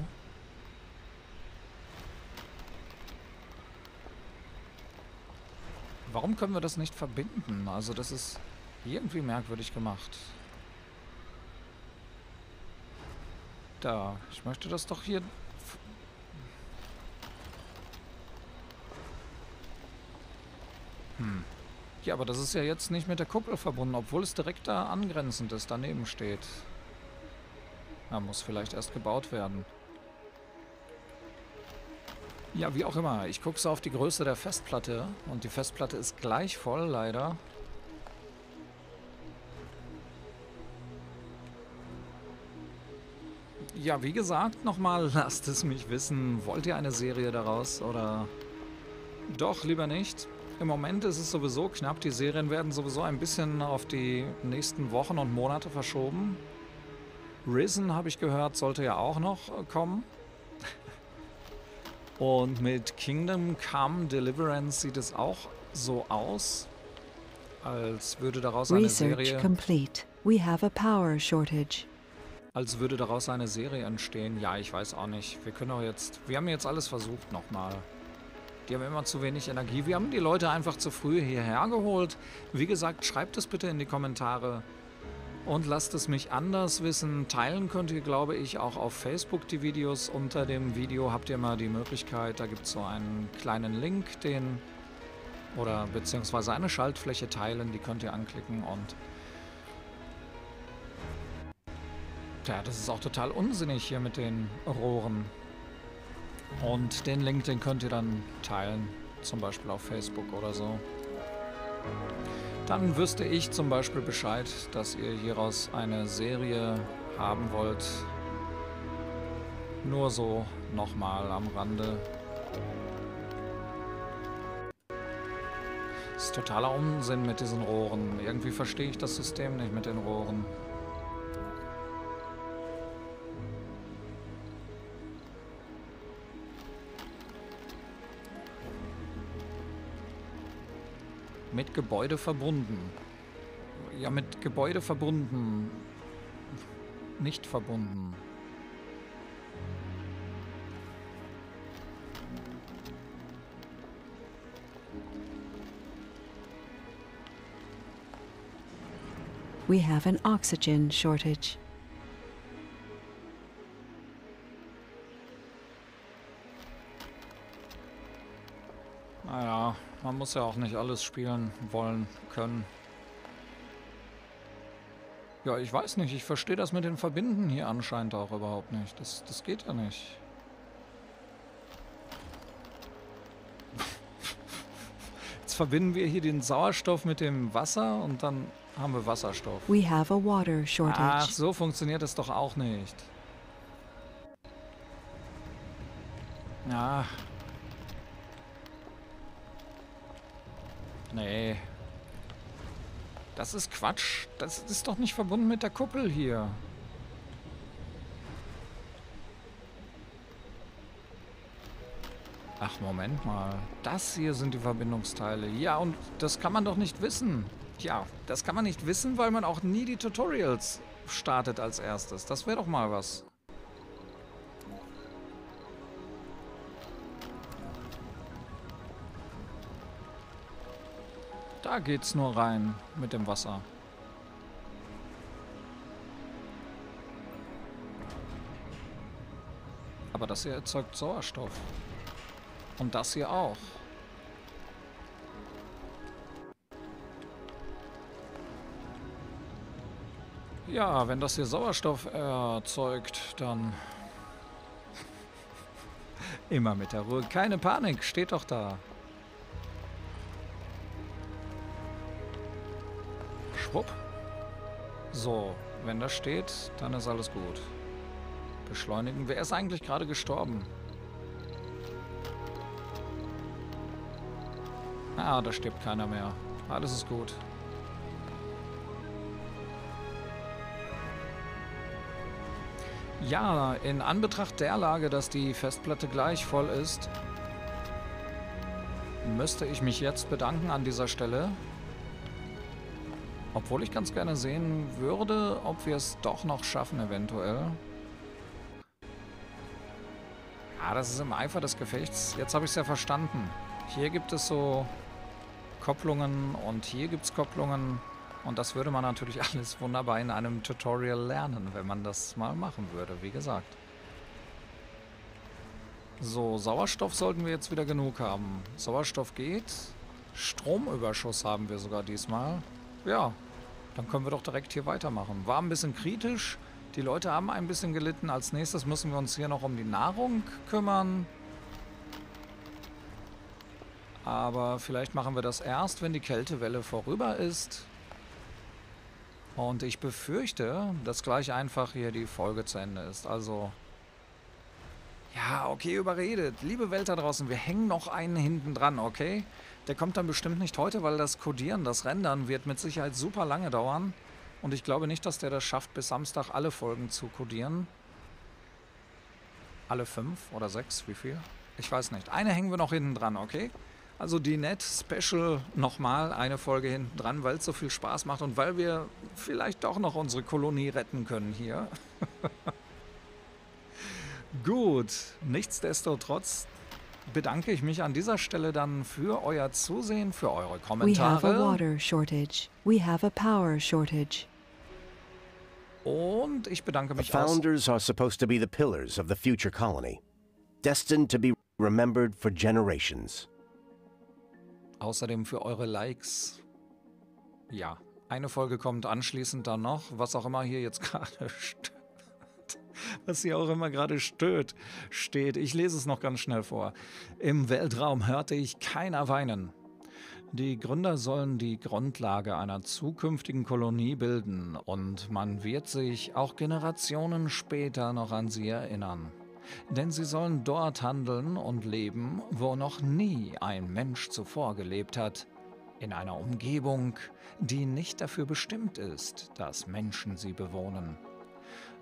Warum können wir das nicht verbinden? Also das ist irgendwie merkwürdig gemacht. Da, ich möchte das doch hier... Hm. Ja, aber das ist ja jetzt nicht mit der Kuppel verbunden, obwohl es direkt da angrenzend ist, daneben steht. Da muss vielleicht erst gebaut werden. Ja, wie auch immer. Ich gucke so auf die Größe der Festplatte. Und die Festplatte ist gleich voll, leider. Ja, wie gesagt, nochmal, [laughs] lasst es mich wissen. Wollt ihr eine Serie daraus oder... Doch, lieber nicht. Im Moment ist es sowieso knapp. Die Serien werden sowieso ein bisschen auf die nächsten Wochen und Monate verschoben. Risen, habe ich gehört, sollte ja auch noch kommen. Und mit Kingdom Come Deliverance sieht es auch so aus, als würde daraus eine Research Serie... complete. We have a power shortage. Als würde daraus eine Serie entstehen. Ja, ich weiß auch nicht. Wir können auch jetzt... Wir haben jetzt alles versucht nochmal. Die haben immer zu wenig Energie. Wir haben die Leute einfach zu früh hierher geholt. Wie gesagt, schreibt es bitte in die Kommentare. Und lasst es mich anders wissen. Teilen könnt ihr, glaube ich, auch auf Facebook die Videos. Unter dem Video habt ihr mal die Möglichkeit, da gibt es so einen kleinen Link, den oder beziehungsweise eine Schaltfläche teilen, die könnt ihr anklicken und Tja, das ist auch total unsinnig hier mit den Rohren. Und den Link, den könnt ihr dann teilen, zum Beispiel auf Facebook oder so. Dann wüsste ich zum Beispiel Bescheid, dass ihr hieraus eine Serie haben wollt. Nur so nochmal am Rande. Das ist totaler Unsinn mit diesen Rohren. Irgendwie verstehe ich das System nicht mit den Rohren. Mit Gebäude verbunden. Ja, mit Gebäude verbunden. Nicht verbunden. We have an oxygen shortage. Naja, man muss ja auch nicht alles spielen wollen, können. Ja, ich weiß nicht. Ich verstehe das mit den Verbinden hier anscheinend auch überhaupt nicht. Das, das geht ja nicht. [laughs] Jetzt verbinden wir hier den Sauerstoff mit dem Wasser und dann haben wir Wasserstoff. We have a water Ach, shortage. so funktioniert das doch auch nicht. Ja. Nee. Das ist Quatsch. Das ist doch nicht verbunden mit der Kuppel hier. Ach, Moment mal. Das hier sind die Verbindungsteile. Ja, und das kann man doch nicht wissen. Ja, das kann man nicht wissen, weil man auch nie die Tutorials startet als erstes. Das wäre doch mal was. Da geht's nur rein mit dem Wasser. Aber das hier erzeugt Sauerstoff. Und das hier auch. Ja, wenn das hier Sauerstoff erzeugt, dann [laughs] immer mit der Ruhe. Keine Panik, steht doch da. Schwupp. So, wenn das steht, dann ist alles gut. Beschleunigen. Wer ist eigentlich gerade gestorben? Ah, da stirbt keiner mehr. Alles ist gut. Ja, in Anbetracht der Lage, dass die Festplatte gleich voll ist, müsste ich mich jetzt bedanken an dieser Stelle. Obwohl ich ganz gerne sehen würde, ob wir es doch noch schaffen eventuell. Ja, das ist im Eifer des Gefechts. Jetzt habe ich es ja verstanden. Hier gibt es so Kopplungen und hier gibt es Kopplungen. Und das würde man natürlich [laughs] alles wunderbar in einem Tutorial lernen, wenn man das mal machen würde, wie gesagt. So, Sauerstoff sollten wir jetzt wieder genug haben. Sauerstoff geht. Stromüberschuss haben wir sogar diesmal. Ja, dann können wir doch direkt hier weitermachen. War ein bisschen kritisch. Die Leute haben ein bisschen gelitten. Als nächstes müssen wir uns hier noch um die Nahrung kümmern. Aber vielleicht machen wir das erst, wenn die Kältewelle vorüber ist. Und ich befürchte, dass gleich einfach hier die Folge zu Ende ist. Also, ja, okay, überredet. Liebe Welt da draußen, wir hängen noch einen hinten dran, okay? Der kommt dann bestimmt nicht heute, weil das Codieren, das Rendern wird mit Sicherheit super lange dauern. Und ich glaube nicht, dass der das schafft, bis Samstag alle Folgen zu codieren. Alle fünf oder sechs, wie viel? Ich weiß nicht. Eine hängen wir noch hinten dran, okay? Also die Net Special nochmal eine Folge hinten dran, weil es so viel Spaß macht und weil wir vielleicht doch noch unsere Kolonie retten können hier. [laughs] Gut, nichtsdestotrotz bedanke ich mich an dieser Stelle dann für euer Zusehen, für eure We have a Kommentare. water shortage. We have a power shortage. Und ich bedanke The mich aus. founders are supposed to be the pillars of the future colony, destined to be remembered for generations. Außerdem für eure Likes. Ja, eine Folge kommt anschließend dann noch, was auch immer hier jetzt [laughs] gerade stört. Was hier auch immer gerade stört, steht. Ich lese es noch ganz schnell vor. Im Weltraum hörte ich keiner weinen. Die Gründer sollen die Grundlage einer zukünftigen Kolonie bilden und man wird sich auch Generationen später noch an sie erinnern. Denn sie sollen dort handeln und leben, wo noch nie ein Mensch zuvor gelebt hat. In einer Umgebung, die nicht dafür bestimmt ist, dass Menschen sie bewohnen.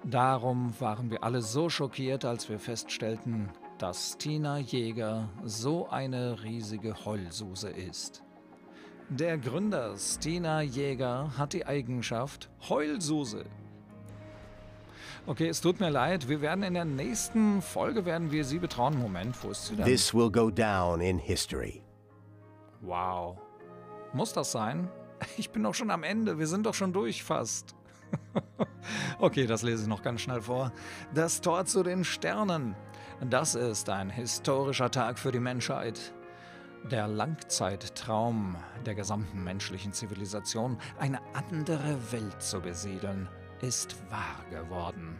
Darum waren wir alle so schockiert, als wir feststellten, dass Tina Jäger so eine riesige Heulsuse ist. Der Gründer Stina Jäger hat die Eigenschaft Heulsuse. Okay, es tut mir leid, wir werden in der nächsten Folge werden wir sie betrauen. Moment, wo ist sie denn? This will go down in history. Wow. Muss das sein? Ich bin doch schon am Ende, wir sind doch schon durch fast. [laughs] okay, das lese ich noch ganz schnell vor. Das Tor zu den Sternen. Das ist ein historischer Tag für die Menschheit. Der Langzeittraum der gesamten menschlichen Zivilisation, eine andere Welt zu besiedeln, ist wahr geworden.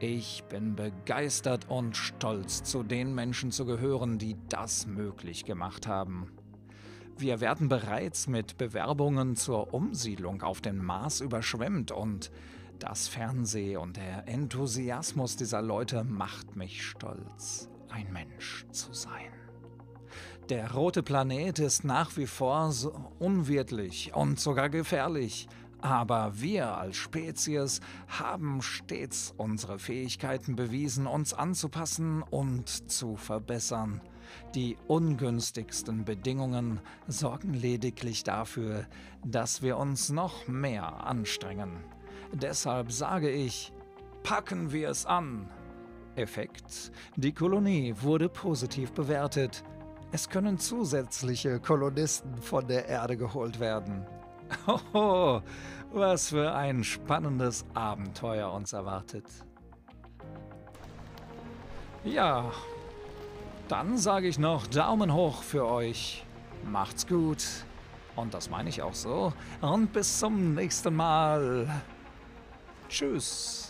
Ich bin begeistert und stolz, zu den Menschen zu gehören, die das möglich gemacht haben. Wir werden bereits mit Bewerbungen zur Umsiedlung auf den Mars überschwemmt und das Fernseh und der Enthusiasmus dieser Leute macht mich stolz, ein Mensch zu sein. Der rote Planet ist nach wie vor so unwirtlich und sogar gefährlich, aber wir als Spezies haben stets unsere Fähigkeiten bewiesen, uns anzupassen und zu verbessern. Die ungünstigsten Bedingungen sorgen lediglich dafür, dass wir uns noch mehr anstrengen. Deshalb sage ich, packen wir es an. Effekt. Die Kolonie wurde positiv bewertet. Es können zusätzliche Kolonisten von der Erde geholt werden. [laughs] Hoho, was für ein spannendes Abenteuer uns erwartet. Ja, dann sage ich noch Daumen hoch für euch. Macht's gut. Und das meine ich auch so. Und bis zum nächsten Mal. Tschüss.